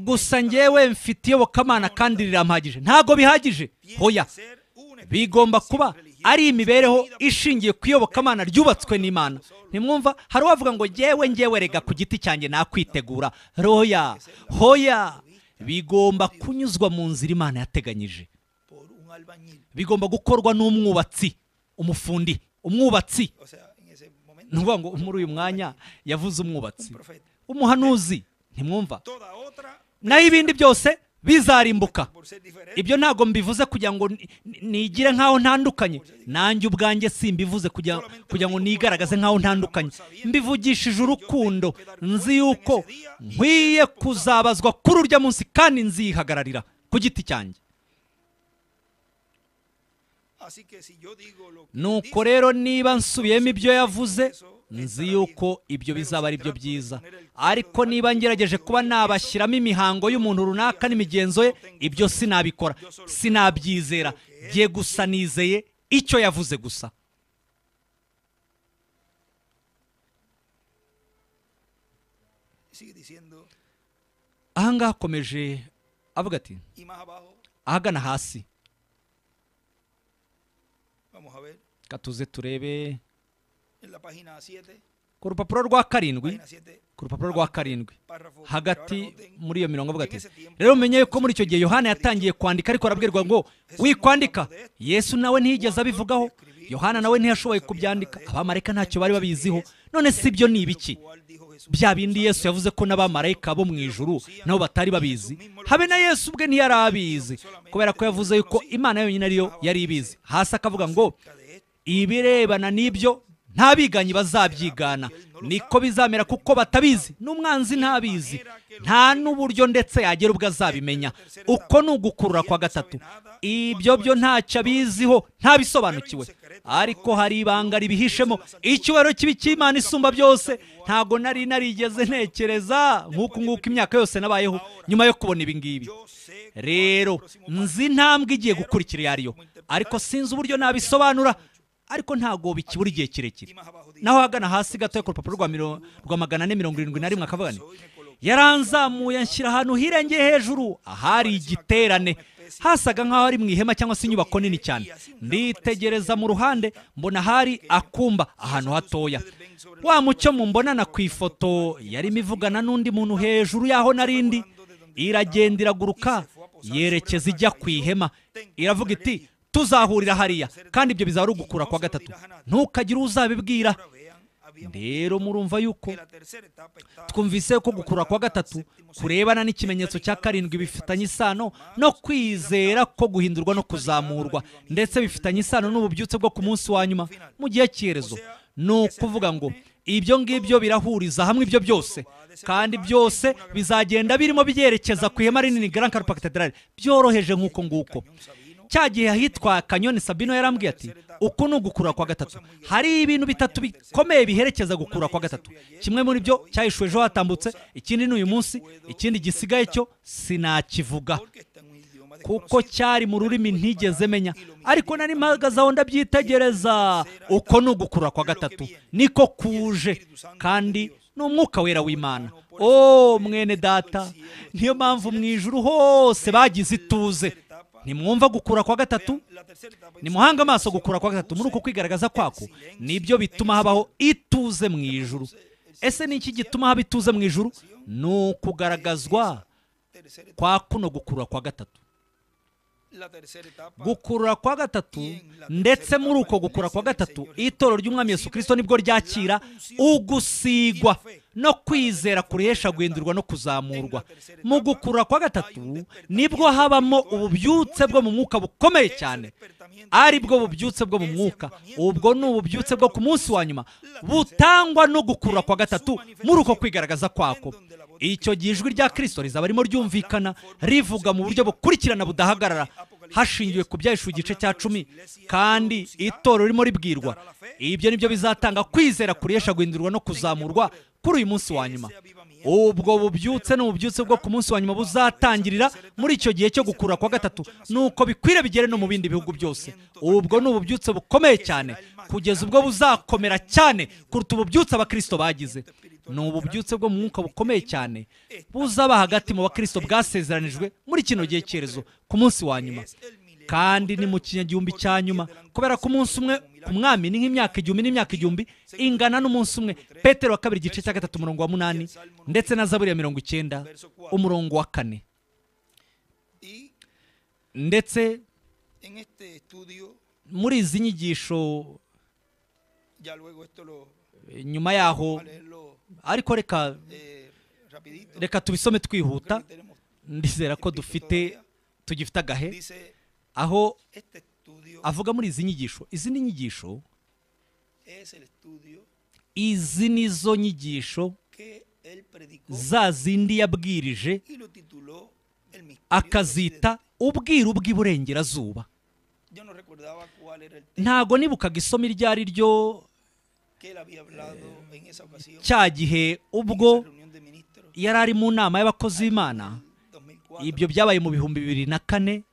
gusa ngewe mfite iyobokamana kandi rirampagije ntabwo bihagije. Hoya bigomba kuba ari imibereho ishingiye ku iyobokamana ryubatswe n'imana. Ntimwumva hari uwavuga ngo ngewe ngewe rega ku giti cyanjye nakwitegura. Roya hoya bigomba kunyuzwa mu nzira imana yateganyije. Bigomba gukorwa n'umwubatsi umufundi umwubatsi. Ni ukuvuga ngo muri uyu mwanya yavuze umwubatsi. Umuhanuzi ntimwumva naho ibindi byose bizarimbuka. Ibyo ntabwo mbivuze kugira ngo ni- ni- nigire nk'aho ntandukanye. Nanjye ubwanjye simbivuze kugira ngo nigaragaze nk'aho ntandukanye. Mbivugishije urukundo. Nzi yuko nkwiye kuzabazwa kuri urya munsi kandi nzihagararira ku giti cyanjye. Nuko rero niba nsubiyemo ibyo yavuze nzi yuko ibyo bizaba ari byo byiza. ariko niba ngerageje kuba nabashyiramo imihango y'umuntu runaka n'imigenzo ye ibyo sinabikora. Sinabyizera. bye gusa nizeye icyo yavuze gusa. Ahangaha akomeje avuga ati ahagana hasi. Vamos a ver, reka tuze turebe. La página 7, ku rupapuro rwa karindwi página 7, ku rupapuro rwa karindwi hagati muri iyo mirongo avuga ati rero mumenye yuko muri icyo gihe yohana yatangiye kwandika ariko arabwirwa ngo wikwandika. Yesu nawe ntiyigeze abivugaho. Yohana nawe ntiyashoboye kubyandika. Abamarayika ntacyo bari babiziho. None si byo ni ibiki. Bya bindi yesu yavuze ko n'abamarayika bo mu ijuru nabo batari babizi. Habe na yesu ubwe ntiyari abizi kubera ko yavuze yuko imana yonyine ariyo yari ibizi. Hasi akavuga ngo ibirebana n'ibyo nta biganyi bazabyigana. Niko bizamera kuko batabizi. N'umwanzi ntabizi. Nta n'uburyo ndetse yagera ubwo azabimenya. Uko ni ugukurura kwa gatatu. Ibyo byo ntacyo abiziho ntabisobanukiwe. Ariko hari ibanga ribihishemo. Icyubahiro kibi cy'imana isumba byose. Ntabwo nari narigeze ntekereza nk'uku nguku imyaka yose nabayeho nyuma yo kubona ibi ngibi. Rero nzi intambwe igiye gukurikira iyo ariko sinzi uburyo nabisobanura. Ariko ntabwo bikibura igihe kirekire. Naho hagana hasi gato ku rupapuro rwa magana ane mirongo irindwi na rimwe akavuga ni yaranzamuye anshyira ahantu hirengeye hejuru ahari igiterane. Hasaga nk'aho ari mu ihema cyangwa se inyubako nini cyane. Nditegereza mu ruhande mbona hari akumba ahantu hatoya. Wa mucyo mumbonana ku ifoto yarimo ivugana n'undi muntu hejuru y'aho narindi iragenda iraguruka yerekeza ijya ku ihema. Iravuga iti tuzahurira hariya. Kandi ibyo bizaba ari ugukura kwa gatatu. Ntukagire uzabibwira. Rero murumva yuko twumvise ko gukura kwa gatatu kurebana n'ikimenyetso cya karindwi bifitanye isano no kwizera ko guhindurwa no kuzamurwa. Ndetse bifitanye isano n'ububyutse bwo ku munsi wa nyuma mu gihe cy'iherezo ni ukuvuga ngo ibyo ngibyo birahuriza hamwe ibyo byose. Kandi byose bizagenda birimo byerekeza ku ihema rinini Carpa Cathedral. Byoroheje nk'uko nguko. Cya gihe ahitwa kanyoni sabino yarambwiye ati uku ni ugukura kwa gatatu. Hari ibintu bitatu bikomeye biherekeza gukura kwa gatatu. Kimwe muri byo cyahishuwe ejo hatambutse ikindi ni uyu munsi ikindi gisigaye cyo sinakivuga. Kuko cyari mu rurimi ntigeze menya. Ariko nari mpagaze aho ndabyitegereza. Uko ni ugukura kwa gatatu. Niko kuje. Kandi ni umwuka wera w'imana. O mwene data niyo mpamvu mu ijuru hose bagize ituze. Ntimwumva gukura kwa gatatu? Nimuhanga amaso gukura kwa gatatu? Muri uko kwigaragaza kwako. Nibyo bituma habaho ituze mu ijuru. Ese ni iki gituma haba ituze mu ijuru? Ni ukugaragazwa kwa kuno gukurura kwa gatatu. Gukurura kwa gatatu ndetse muri uko gukura kwa gatatu itorero ry'umwami Yesu kirisito nibwo ryakira ugusigwa no kwizera kurihesha guhindurwa no kuzamurwa. Mu gukura kwa gatatu ni bwo habamo ububyutse bwo mu mwuka bukomeye cyane. Ari bwo bubyutse bwo mu mwuka. Ubwo ni ububyutse bwo ku munsi wa nyuma. Butangwa no gukurura kwa gatatu muri uko kwigaragaza kwako. Icyo gihe ijwi rya kirisito rizaba ririmo ryumvikana rivuga mu buryo bukurikirana budahagarara. Hashingiwe ku byahishuwe igice cya cumi kandi itorero ririmo ribwirwa. Ibyo ni byo bizatanga kwizera kurihesha guhindurwa no kuzamurwa kuri uyu munsi wa nyuma. Ubwo bubyutse ni ububyutse bwo ku munsi wa nyuma buzatangirira muri icyo gihe cyo gukura kwa gatatu nuko bikwiriye bigere no mu bindi bihugu byose. Ubwo ni ububyutse bukomeye cyane kugeza ubwo buzakomera cyane kuruta ububyutse abakirisito bagize. Ni ububyutse bwo mu mwuka bukomeye cyane buzaba hagati mu bakirisito bwasezeranijwe muri kino gihe cyerezo ku munsi wa nyuma. Kandi ni mu kinyagihumbi cya nyuma kubera ko umunsi umwe ku mwami ni nk'imyaka igihumbi n'imyaka igihumbi ingana n'umunsi umwe petero wa kabiri igice cya gatatu umurongo wa munani ndetse na zaburi ya mirongo icyenda umurongo wa kane. Ndetse muri izi nyigisho nyuma yaho ariko reka reka tubisome twihuta. Ndizera ko dufite tugifite agahe. Aho avuga muri izi nyigisho izi ni inyigisho izi ni zo nyigisho za zindi yabwirije akazita ubwiru bw'iburengerazuba. Ntago nibukaga isomo iryo ari ryo que él había hablado en esa ocasión cya gihe en ubwo yari ari mu nama y'abakozi b'imana. 2004 ibyo byabaye mu bihumbi bibiri na kane.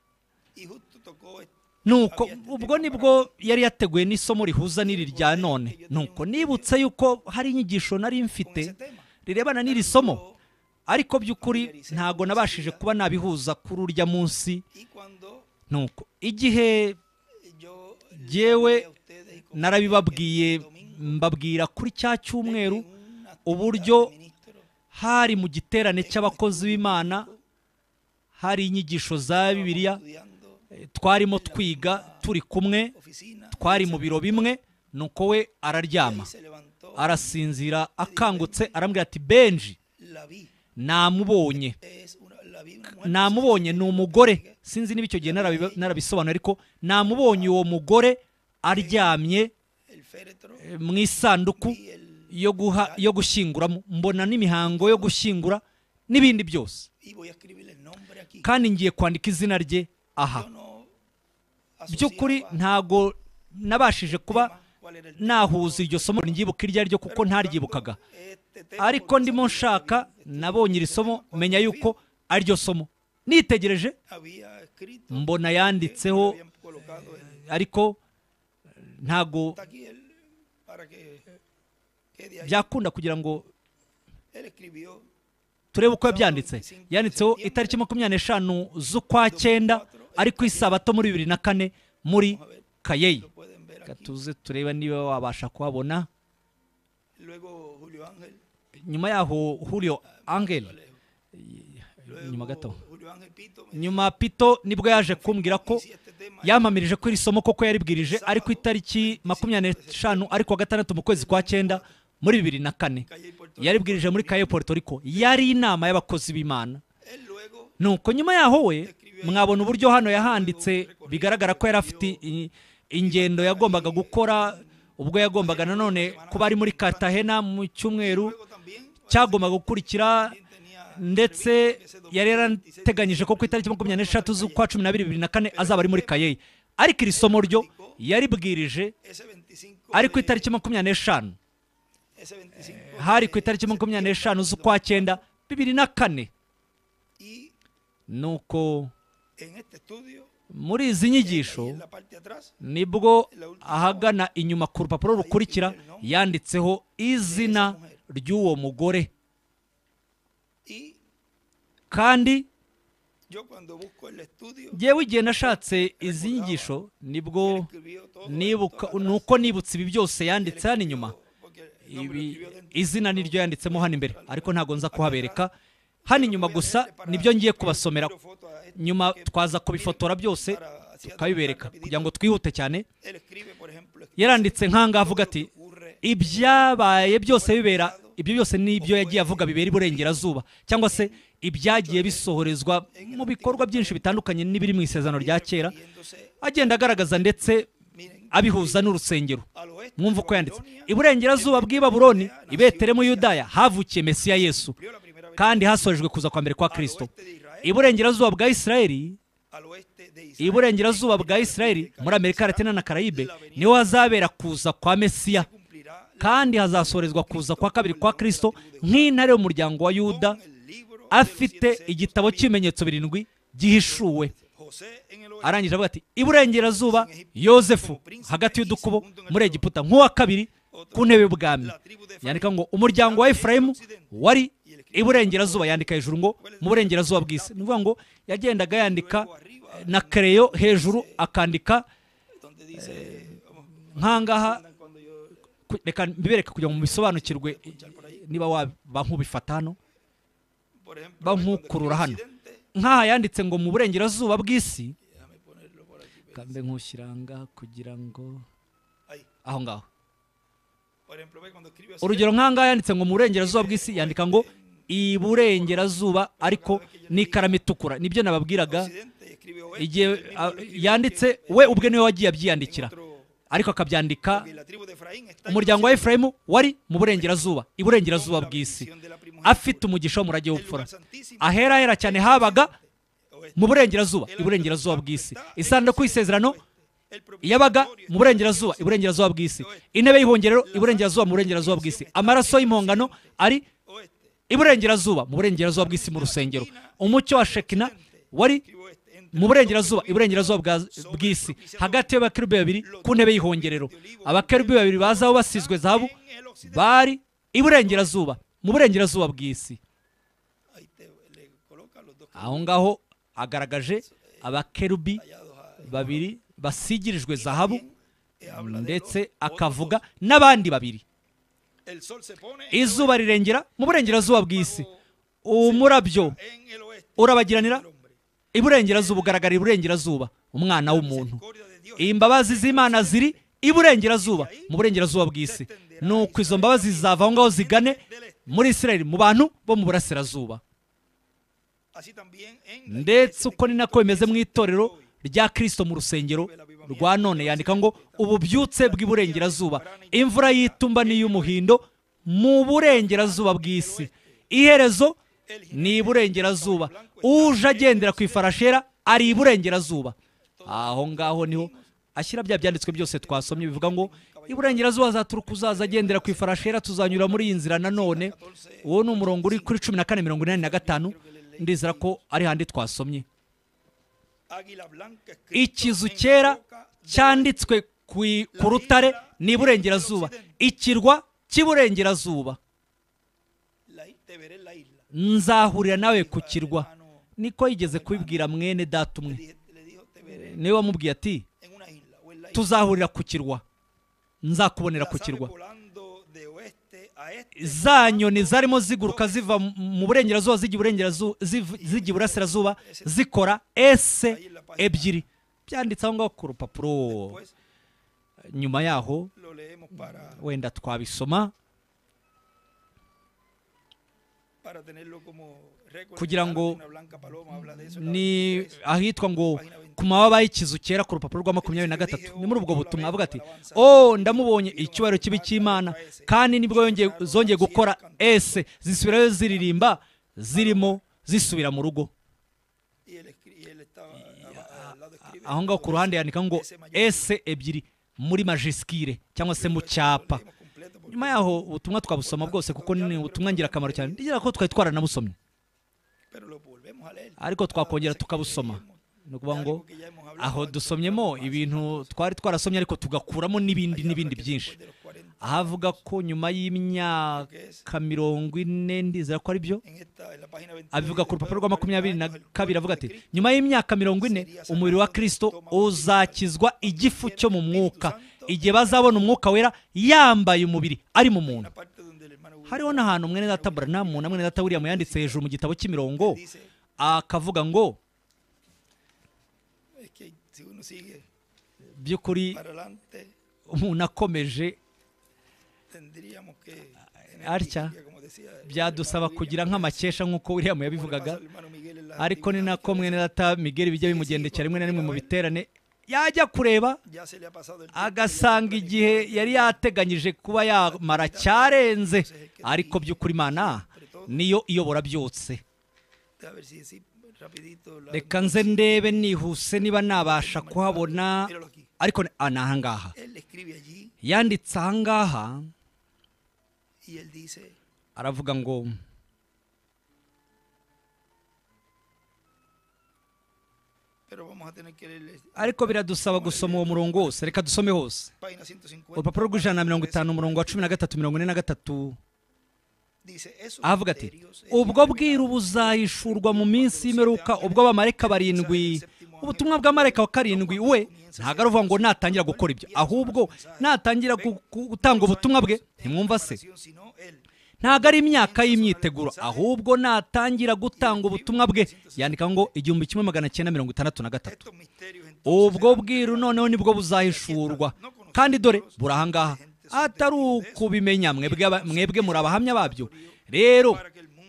nuko ubwo ni bwo yari yateguye n'isomo rihuza n'iri rya none. nuko nibutse yuko hari inyigisho nari mfite rirebana n'iri somo. ariko by'ukuri ntago nabashije kuba nabihuza kuri urya munsi. Nuko igihe con narabibabwiye mbabwira kuri cya cyumweru uburyo hari mu giterane cy'abakozi b'imana hari inyigisho za bibiliya twarimo twiga turi kumwe twari mu biro bimwe nuko we araryama. Arasinzira akangutse arambwira ati benji namubonye. Namubonye ni umugore. Sinzi niba icyo gihe narabisobanuye ariko namubonye uwo mugore aryamye mu isanduku yo gushyinguramo mbona n'imihango yo gushyingura n'ibindi byose. Kandi ngiye kwandika izina rye aha. By'ukuri ntago nabashije kuba nahuza iryo somo? Ryibuka iryo ari ryo kuko ntaryibukaga. ariko ndimo nshaka nabonye iri somo menya yuko ari ryo somo. Nitegereje mbona yanditseho ariko ntago byakunda kugira ngo turebe uko yabyanditse. Yanditseho itariki makumyabiri n'eshanu z'ukwa cyenda ari ku isabato muri bibiri na kane muri kayeyi. Tuze turebe niba wabasha kuhabona. Nyuma yaho Julio Angel nyuma gato. Nyuma Pito ni bwo yaje kumbwira ko yampamirije ko iri somo koko yaribwirije ari ku itariki makumyabiri n'eshanu ari kuwa gatandatu mu kwezi kwa cyenda muri bibiri na kane. Yaribwirije muri Puerto Rico. Yari inama y'abakozi b'imana. Nuko nyuma yaho we mwabona uburyo hano yahanditse bigaragara ko yari afite ingendo yagombaga gukora ubwo yagombaga nanone kuba ari muri Cartagena mu cyumweru cyagombaga gukurikira ndetse yari yarateganyije ko ku itariki makumyabiri n'eshatu z'ukwa cumi n'abiri bibiri na kane azaba ari muri kayeyi ariko iri somo ryo yaribwirije ese 25 ari ku itariki makumyabiri n'eshanu. ese 25 hari de ku itariki makumyabiri n'eshanu z'ukwa cyenda bibiri na kane. Nuko muri izi nyigisho ni bwo ahagana inyuma ku rupapuro rukurikira yanditseho izina ry'uwo mugore. Kandi ngewe igihe nashatse izi nyigisho ni bwo nibuka nuko nibutse ibi byose yanditse hano inyuma. Izina niryo yanditsemo hano imbere ariko ntabwo nza kuhabereka. Hano inyuma gusa ni byo ngiye kubasomera. Nyuma twaza kubifotora byose tukabibereka kugira ngo twihute cyane. Yaranditse nk'ahangaha avuga ati ibyabaye byose bibera ibyo byose ni ibyo yagiye avuga bibera iburengerazuba. Cyangwa se ibyagiye bisohorezwa mu bikorwa byinshi bitandukanye n'ibiri mu isezerano rya kera. agenda agaragaza ndetse abihuza n'urusengero. Mwumva uko yanditse. Iburengerazuba bw'i Babuloni i Betelehemu Yudaya havukiye Mesiya Yesu. Kandi hasorejwe kuza kwa mbere kwa Israel, iburengerazuba bwa Isirayeli iburengerazuba bwa Isirayeli muri Amerika Latina na Karayibe ni ho hazabera kuza kwa Mesiya. Kandi hazasorezwa kuza kwa kabiri kwa Kristo nk'intare y'umuryango wa Yuda afite igitabo cy'ibimenyetso birindwi gihishuwe. Arangije avuga ati iburengerazuba yosefu hagati y'udukubo muri egiputa nk'uwa kabiri ku ntebe y'ubwami yandika ngo umuryango wa efurayimu wari iburengerazuba. Yandika hejuru ngo mu burengerazuba bw'isi. Ni ukuvuga ngo yagendaga yandika eh, na kereyo hejuru akandika yo ku- reka mbibereke kugira ngo mubisobanukirwe eh, niba waba nk'ubifata hano por ejemplo, va cuando nk'ukurura escribe hano. Nk'aha yanditse ngo mu burengerazuba bw'isi. Kambe nkushyira ngaha kugira ngo aho ngaho. Urugero nk'ahangaha yanditse ngo mu burengerazuba bw'isi yandika ngo iburengerazuba ariko n'ikaramu itukura. Nibyo nababwiraga igihe yanditse we ubwe ni we wagiye abyiyandikira. Ariko akabyandika umuryango wa efurayimu wari mu burengerazuba. Iburengerazuba bw'isi. afite umugisha w'umurage w'ubupfura ahera ahera cyane habaga mu burengerazuba. Iburengerazuba bw'isi. isanduku y'isezerano yabaga mu burengerazuba. iburengerazuba bw'isi. Intebe y'ihongerero iburengerazuba mu burengerazuba bw'isi. amaraso y'impongano ari iburengerazuba mu burengerazuba bw'isi mu rusengero. Umucyo wa shekina wari mu burengerazuba iburengerazuba bw'isi. Hagati y'abakerubi babiri ku ntebe y'ihongerero. Abakerubi babiri bazaho basizwe zahabu bari iburengerazuba mu burengerazuba bw'isi. Aho ngaho agaragaje abakerubi babiri basigirijwe zahabu ndetse akavuga n'abandi babiri. Izuba rirengera mu burengerazuba bw'isi. Umurabyo urabagiranira. Iburengerazuba ugaragara iburengerazuba umwana w'umuntu. Imbabazi z'imana ziri iburengerazuba mu burengerazuba bw'isi. Nuko izo mbabazi zizava aho ngaho zigane muri isirayeli mu bantu bo mu burasirazuba. Ndetse uko ni nako bimeze mu itorero rya kirisito mu rusengero rwa none yandika ngo ububyutse bw'iburengerazuba. Imvura y'itumba n'iy'umuhindo mu burengerazuba bw'isi. Iherezo ni iburengerazuba uje agendera ku ifarashera ari iburengerazuba aho ngaho ni ho ashyira bya byanditswe byose twasomye bivuga ngo iburengerazuba azaturuka uzaza agendera ku ifarashera tuzanyura muri iyi nzira nanone uwo ni umurongo uri kuri cumi na kane mirongo inani na gatanu. Ndizera ko ari handi twasomye. Ikizu cyera cyanditswe ku rutare ni iburengerazuba. Ikirwa cy'iburengerazuba. Nzahurira nawe ku kirwa. Niko yigeze kubibwira mwene data umwe. Niwe wamubwiye ati tuzahurira ku kirwa. Nzakubonera ku kirwa. Za nyoni zarimo ziguruka ziva mu- burengerazuba zijya iburasirazuba zikora ese ebyiri. Byanditse aho ngaho ku rupapuro. Nyuma yaho wenda twabisoma. En la ni 23. ahitwa ngo ku mababa y'ikizu cyera ku rupapuro rwa makumyabiri na gatatu ni muri ubwo butumwa avuga ati oh ndamubonye icyubahiro kibi cy'imana kandi ni bwo zongeye gukora ese zisubirayo ziririmba zirimo zisubira mu rugo. Aho ngaho ku ruhande yandika ngo ese ebyiri muri majisikire cyangwa se mu cyapa. Nyuma yaho ubutumwa twabusoma bwose kuko ni ubutumwa ngirakamaro cyane. Ndigera ko twari leer. ariko twakongera tukabusoma. Ni ukuvuga ngo aho dusomyemo ibintu twari twarasomye ariko tugakuramo n'ibindi n'ibindi byinshi. Después de los 40, aho avuga ko nyuma y'imyaka mirongo ine ndizera ko ari byo en esta- en la página 22, abivuga ku rupapuro rwa makumyabiri na 40 años, el kabiri avuga ati nyuma y'imyaka mirongo ine umubiri wa kirisito uzakizwa igifu cyo mu mwuka. Igihe bazabona umwuka wera yambaye umubiri ari mu muntu. Hariho n'ahantu mwene data buranamu na mwene data william yanditse hejuru mu gitabo cy'imirongo akavuga ngo by'ukuri umuntu akomeje Atya, byadusaba kugira nk'amakesha nk'uko william yabivugaga ariko ni nako mwene data migeri bijya bimugendekera rimwe na rimwe mu biterane yajya kureba agasanga igihe yari yateganyije kuba yamara cyarenze ariko by'ukuri imana niyo iyobora byose reka nze ndebe nihuse niba nabasha kuhabona ariko ni ah, ahangaha yanditse ahangaha aravuga ngo ariko biradusaba gusoma uwo murongo wose. Reka dusome hose. Página 150 urupapuro rw'ijana na mirongo itanu umurongo wa cumi na gatatu mirongo ine na gatatu. Avuga ati ubwo bwiru buzahishurwa mu minsi y'imperuka ubwo abamarayika barindwi ubutumwa bw'amarayika wa karindwi we ntabwo ari uvuga ngo natangira gukora ibyo. ahubwo natangira gu- gu- gutanga ubutumwa bwe ntimwumva se. Ntabwo ari imyaka y'imyiteguro ahubwo natangira gutanga ubutumwa bwe. Yandika ngo igihumbi kimwe magana cyenda mirongo itandatu na gatatu. Ubwo bwiru noneho ni bwo buzahishurwa. Kandi dore buri ahangaha atari ukubimenya mwebwe muri abahamya babyo. Rero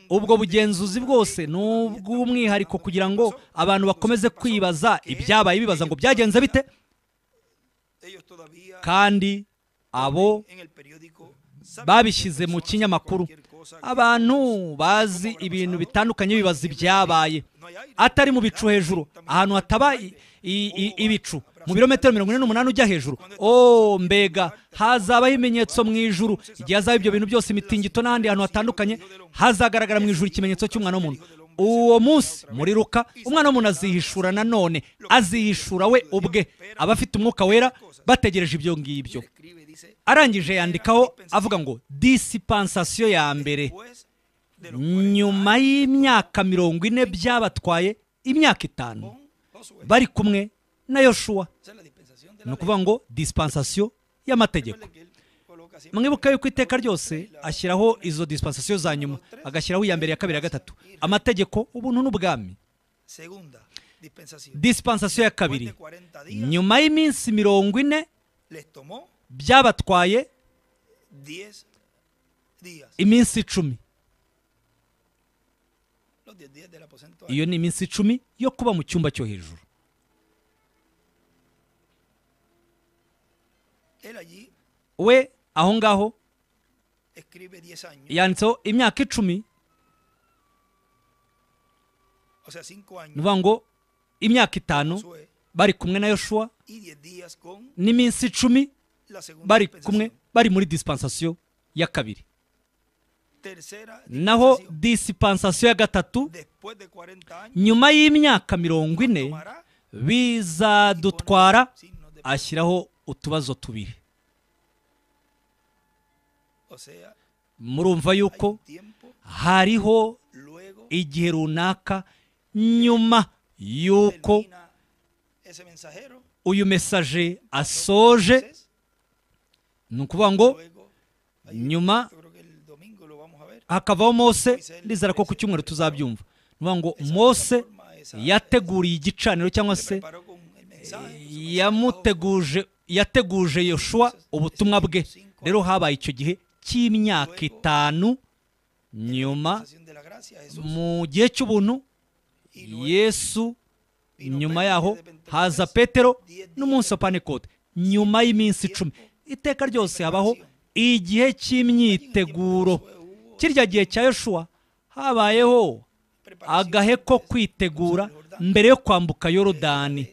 ubwo bugenzuzi bwose ni ubw'umwihariko kugira ngo abantu bakomeze kwibaza ibyabaye bibaza ngo byagenze bite? Kandi abo babishyize mu kinyamakuru. Abantu bazi ibintu bitandukanye bibaza ibyabaye. Atari mu bicu hejuru. Ahantu hataba ibicu. Mu birometero mirongo ine n'umunani ujya hejuru. Oh mbega. Hazabaho ibimenyetso mu ijuru. Igihe hazaba ibyo bintu byose imitingito n'ahandi hantu hatandukanye hazagaragara mu ijuru ikimenyetso cy'umwana w'umuntu. Uwo munsi muri ruka umwana w'umuntu azihishura nanone azihishura we ubwe. Abafite umwuka wera bategereje ibyo ngibyo. Arangije yandikaho avuga ngo disipansasiyo ya mbere nyuma y'imyaka mirongo ine byabatwaye imyaka itanu. bari kumwe na yoshuwa ni ukuvuga ngo disipansasiyo y'amategeko mwibuka yuko iteka ryose ashyiraho izo disipansasiyo za nyuma. agashyiraho iya mbere iya kabiri iya gatatu. amategeko ubuntu n'ubwami. Disipansasiyo ya kabiri. nyuma y'iminsi mirongo ine byabatwaye iminsi icumi. Iyo ni iminsi icumi yo kuba mu cyumba cyo hejuru. We aho ngaho yanditseho imyaka icumi. Ni ukuvuga ngo imyaka itanu bari kumwe na yoshuwa n'iminsi icumi bari kumwe bari muri disipansasiyo ya kabiri. Naho disipansasiyo ya gatatu nyuma y'imyaka mirongo ine bizadutwara ashyiraho utubazo tubiri. Murumva yuko hariho igihe runaka nyuma y'uko uyu mesaje asoje ni ukuvuga ngo nyuma hakavaho mose. Ndizera ko ku cyumweru tuzabyumva. Ni ukuvuga ngo mose yateguriye igicaniro cyangwa se yamuteguje yateguje yoshuwa ubutumwa bwe. Rero habaye icyo gihe cy'imyaka itanu nyuma mu gihe cy'ubuntu yesu nyuma yaho haza petero n'umunsi wa panekote nyuma y'iminsi icumi. Iteka ryose habaho igihe cy'imyiteguro. Kirya gihe cya yoshuwa habayeho agahe ko kwitegura mbere yo kwambuka yorodani.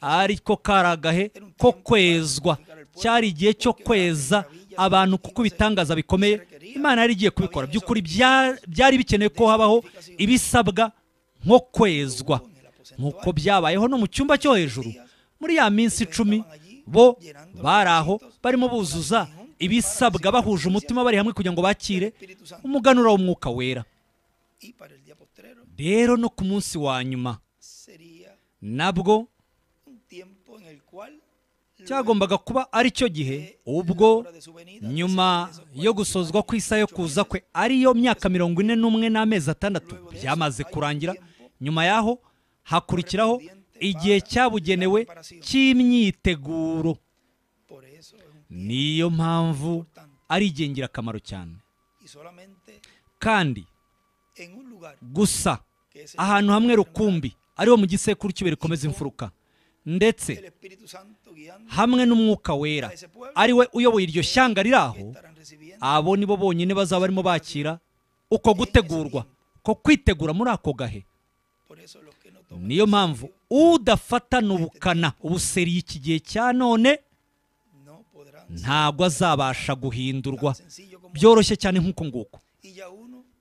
Ariko kari agahe ko kwezwa. Cyari igihe cyo kweza abantu kuko ibitangaza bikomeye. Imana yari igiye kubikora. By'ukuri byari bikenewe ko habaho ibisabwa nko kwezwa. Nk'uko byabayeho no mu cyumba cyo hejuru muri ya minsi icumi bo bari aho barimo buzuza ibisabwa bahuje umutima bari hamwe kugira ngo bakire umuganura w'umwuka wera. Rero no ku munsi wa nyuma. nabwo cyagombaga kuba ari cyo gihe ubwo nyuma yo gusozwa ku isaha yo kuza kwe ariyo myaka mirongo ine n'umwe n'amezi atandatu byamaze kurangira. nyuma y'aho hakurikiraho igihe cyabugenewe cy'imyiteguro. Niyo mpamvu ari igihe ngirakamaro cyane. Kandi gusa ahantu hamwe rukumbi ariho mu gisekuru cy'ibuye rikomeza imfuruka. Ndetse hamwe n'umwuka wera ari we uyoboye iryo shyanga riri aho abo nibo bonyine bazaba barimo bakira uko gutegurwa ko kwitegura muri ako gahe. Niyo mpamvu udafatana ubukana ubuseri iki gihe cya none ntabwo azabasha guhindurwa. Byoroshye cyane nk'uko nguko.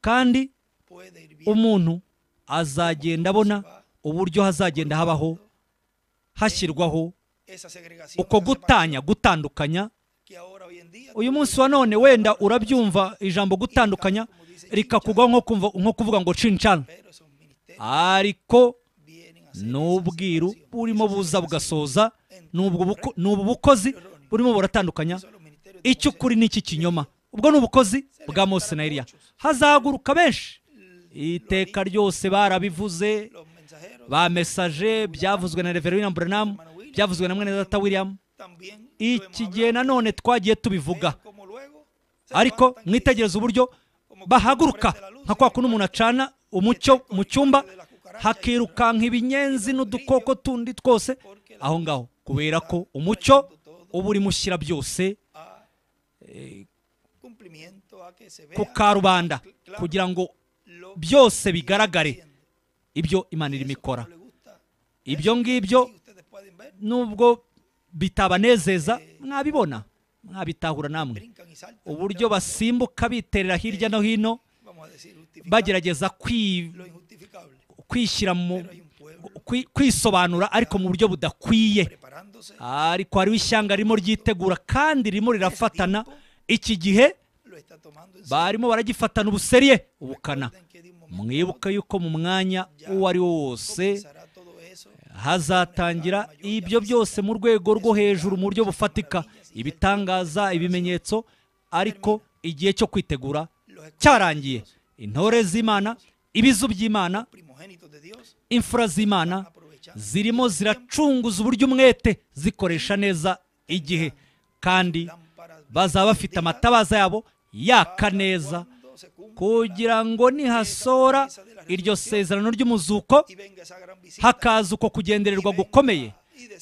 kandi umuntu azagenda abona uburyo hazagenda habaho hashyirwaho uko gutanya gutandukanya. Uyu munsi wa none wenda urabyumva ijambo gutandukanya rikakugwaho nko kuvuga ngo cincana ariko ni ubwiru burimo buza bugasoza ni ubu bukozi burimo buratandukanya. Icyo ukuri n'iki kinyoma. Ubwo ni ubukozi bwa mose na Eliya. hazaguruka benshi. Iteka ryose barabivuze. ba mesaje byavuzwe na revero william branham byavuzwe na mwene data william. Iki gihe nanone twagiye tubivuga. Ariko mwitegereze uburyo bahaguruka nka kwa kundi umuntu acana umucyo mu cyumba hakirukanka ibinyenzi n'udukoko tundi twose. Aho ngaho kubera ko umucyo uba urimo ushyira byose vea ku karubanda kugira ngo byose bigaragare ibyo imana irimo ikora. Ibyo ngibyo nubwo bitabanezeza mwabibona. Mwabitahura namwe. Uburyo basimbuka biterera hirya no hino bagerageza kwishyira mu kwisobanura ariko mu buryo budakwiye. ariko hariho ishyanga ririmo ryitegura kandi ririmo rirafatana. iki gihe barimo baragifatana ubuseriye ubukana. mwibuke yuko mu mwanya uwo ari wo wose hazatangira ibyo byose mu rwego rwo hejuru mu buryo bufatika. Ibitangaza ibimenyetso ariko igihe cyo kwitegura cyarangiye. Intore z'imana ibizu by'imana imfura z'imana zirimo ziracunguza uburyo umwete zikoresha neza igihe. Kandi bazaba bafite amatabaza yabo yaka neza kugira ngo nihasora iryo sezerano ry'umuzuko hakaza uko kugendererwa gukomeye.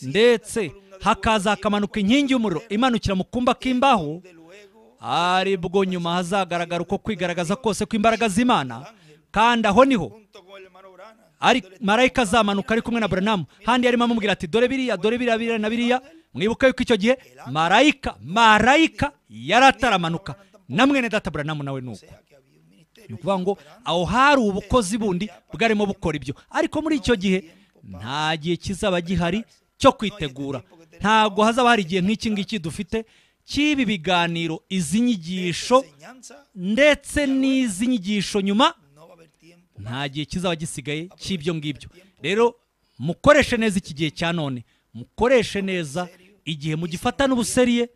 Ndetse hakaza hakamanuka inkingi y'umuriro imanukira mu kumba k'imbaho. Luego ari bwo nyuma hazagaragara uko kwigaragaza kose kw'imbaraga z'imana. Kandi aho ni ho ari marayika azamanuka ari kumwe na buranamu handi yarimo amubwira ati dore biriya dore biriya biriya na biriya. Mwibuke yuko icyo gihe marayika marayika yari ataramanuka na mwene data buranamu nawe ni uko. Ni ukuvuga ngo aho hari ubukozi bundi bwarimo bukora ibyo. Ariko muri icyo gihe nta gihe kizaba gihari cyo kwitegura. Ntabwo hazaba hari igihe nk'iki ngiki dufite cy'ibi biganiro izi nyigisho ndetse n'izi nyigisho nyuma nta gihe kizaba gisigaye cy'ibyo ngibyo. Rero mukoreshe neza iki gihe cya none mukoreshe neza igihe mugifata n'ubuseriye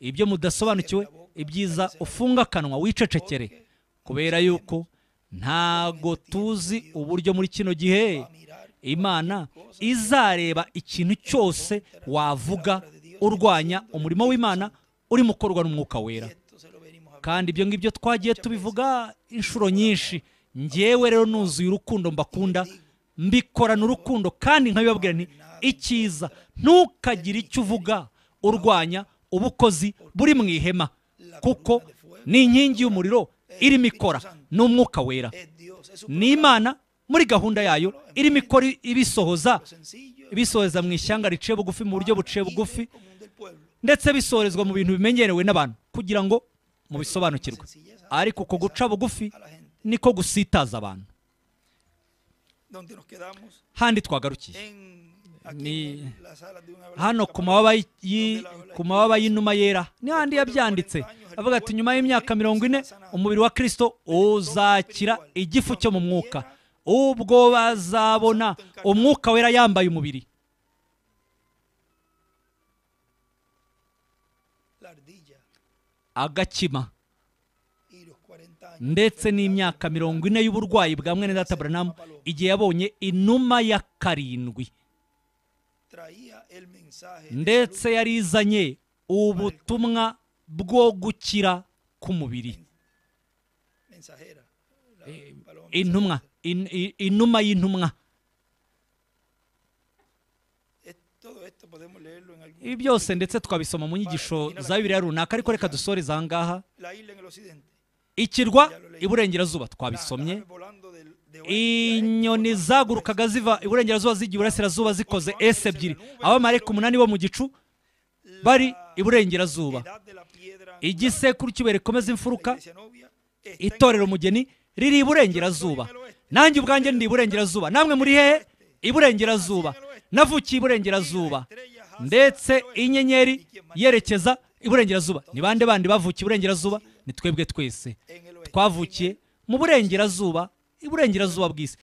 ibyo mudasobanukiwe ibyiza ufunga akanwa wicecekere. Kubera yuko ntago tuzi uburyo muri kino gihe imana izareba ikintu cyose wavuga urwanya umurimo w'imana urimo ukorwa n'umwuka wera. Kandi ibyo ngibyo twagiye tubivuga inshuro nyinshi. Ngewe rero nuzuye urukundo mbakunda mbikorana urukundo kandi nkabibabwira nti icyiza ntukagire icyo uvuga urwanya ubukozi buri mu ihema kuko ni inkingi y'umuriro irimo ikora ni umwuka wera. Ni imana muri gahunda yayo irimo ikora ibisohoza ibisoheza mu ishyanga riciye bugufi mu buryo buciye bugufi ndetse bisorezwa mu bintu bimenyerewe n'abantu kugira ngo mubisobanukirwe. Ariko uko guca bugufi niko gusitaza abantu. Handi twagarukiye Ni- hano ku mababa y'inuma yera ni handi yabyanditse. Avuga ati nyuma y'imyaka mirongo ine umubiri wa kirisito uzakira igifu cyo mu mwuka. Ubwo bazabona umwuka wera yambaye umubiri. Agakima. Y los 40 años ndetse n'imyaka mirongo ine y'uburwayi bwa mwene data buranamu igihe yabonye inuma ya karindwi. Ndetse yari izanye ubutumwa bwo gukira k'umubiri. Intumwa. Inuma y'intumwa ibi byose ndetse twabisoma mu nyigisho za bibiliya runaka ariko reka dusoreze aha ngaha ikirwa iburengerazuba twabisomye inyoni zagurukaga ziva iburengerazuba zijya iburasirazuba zikoze esi ebyiri abamarayika umunani bo mu gicu bari iburengerazuba igisekuru cy'ibuye rikomeza imfuruka itorero umugeni riri iburengerazuba nanjye ubwanjye ndi iburengerazuba. Namwe muri hehe iburengerazuba. Navukiye iburengerazuba. Ndetse inyenyeri yerekeza iburengerazuba. Ni bande bandi bavukiye iburengerazuba? Ni twebwe twese. Twavukiye mu burengerazuba iburengerazuba bw'isi.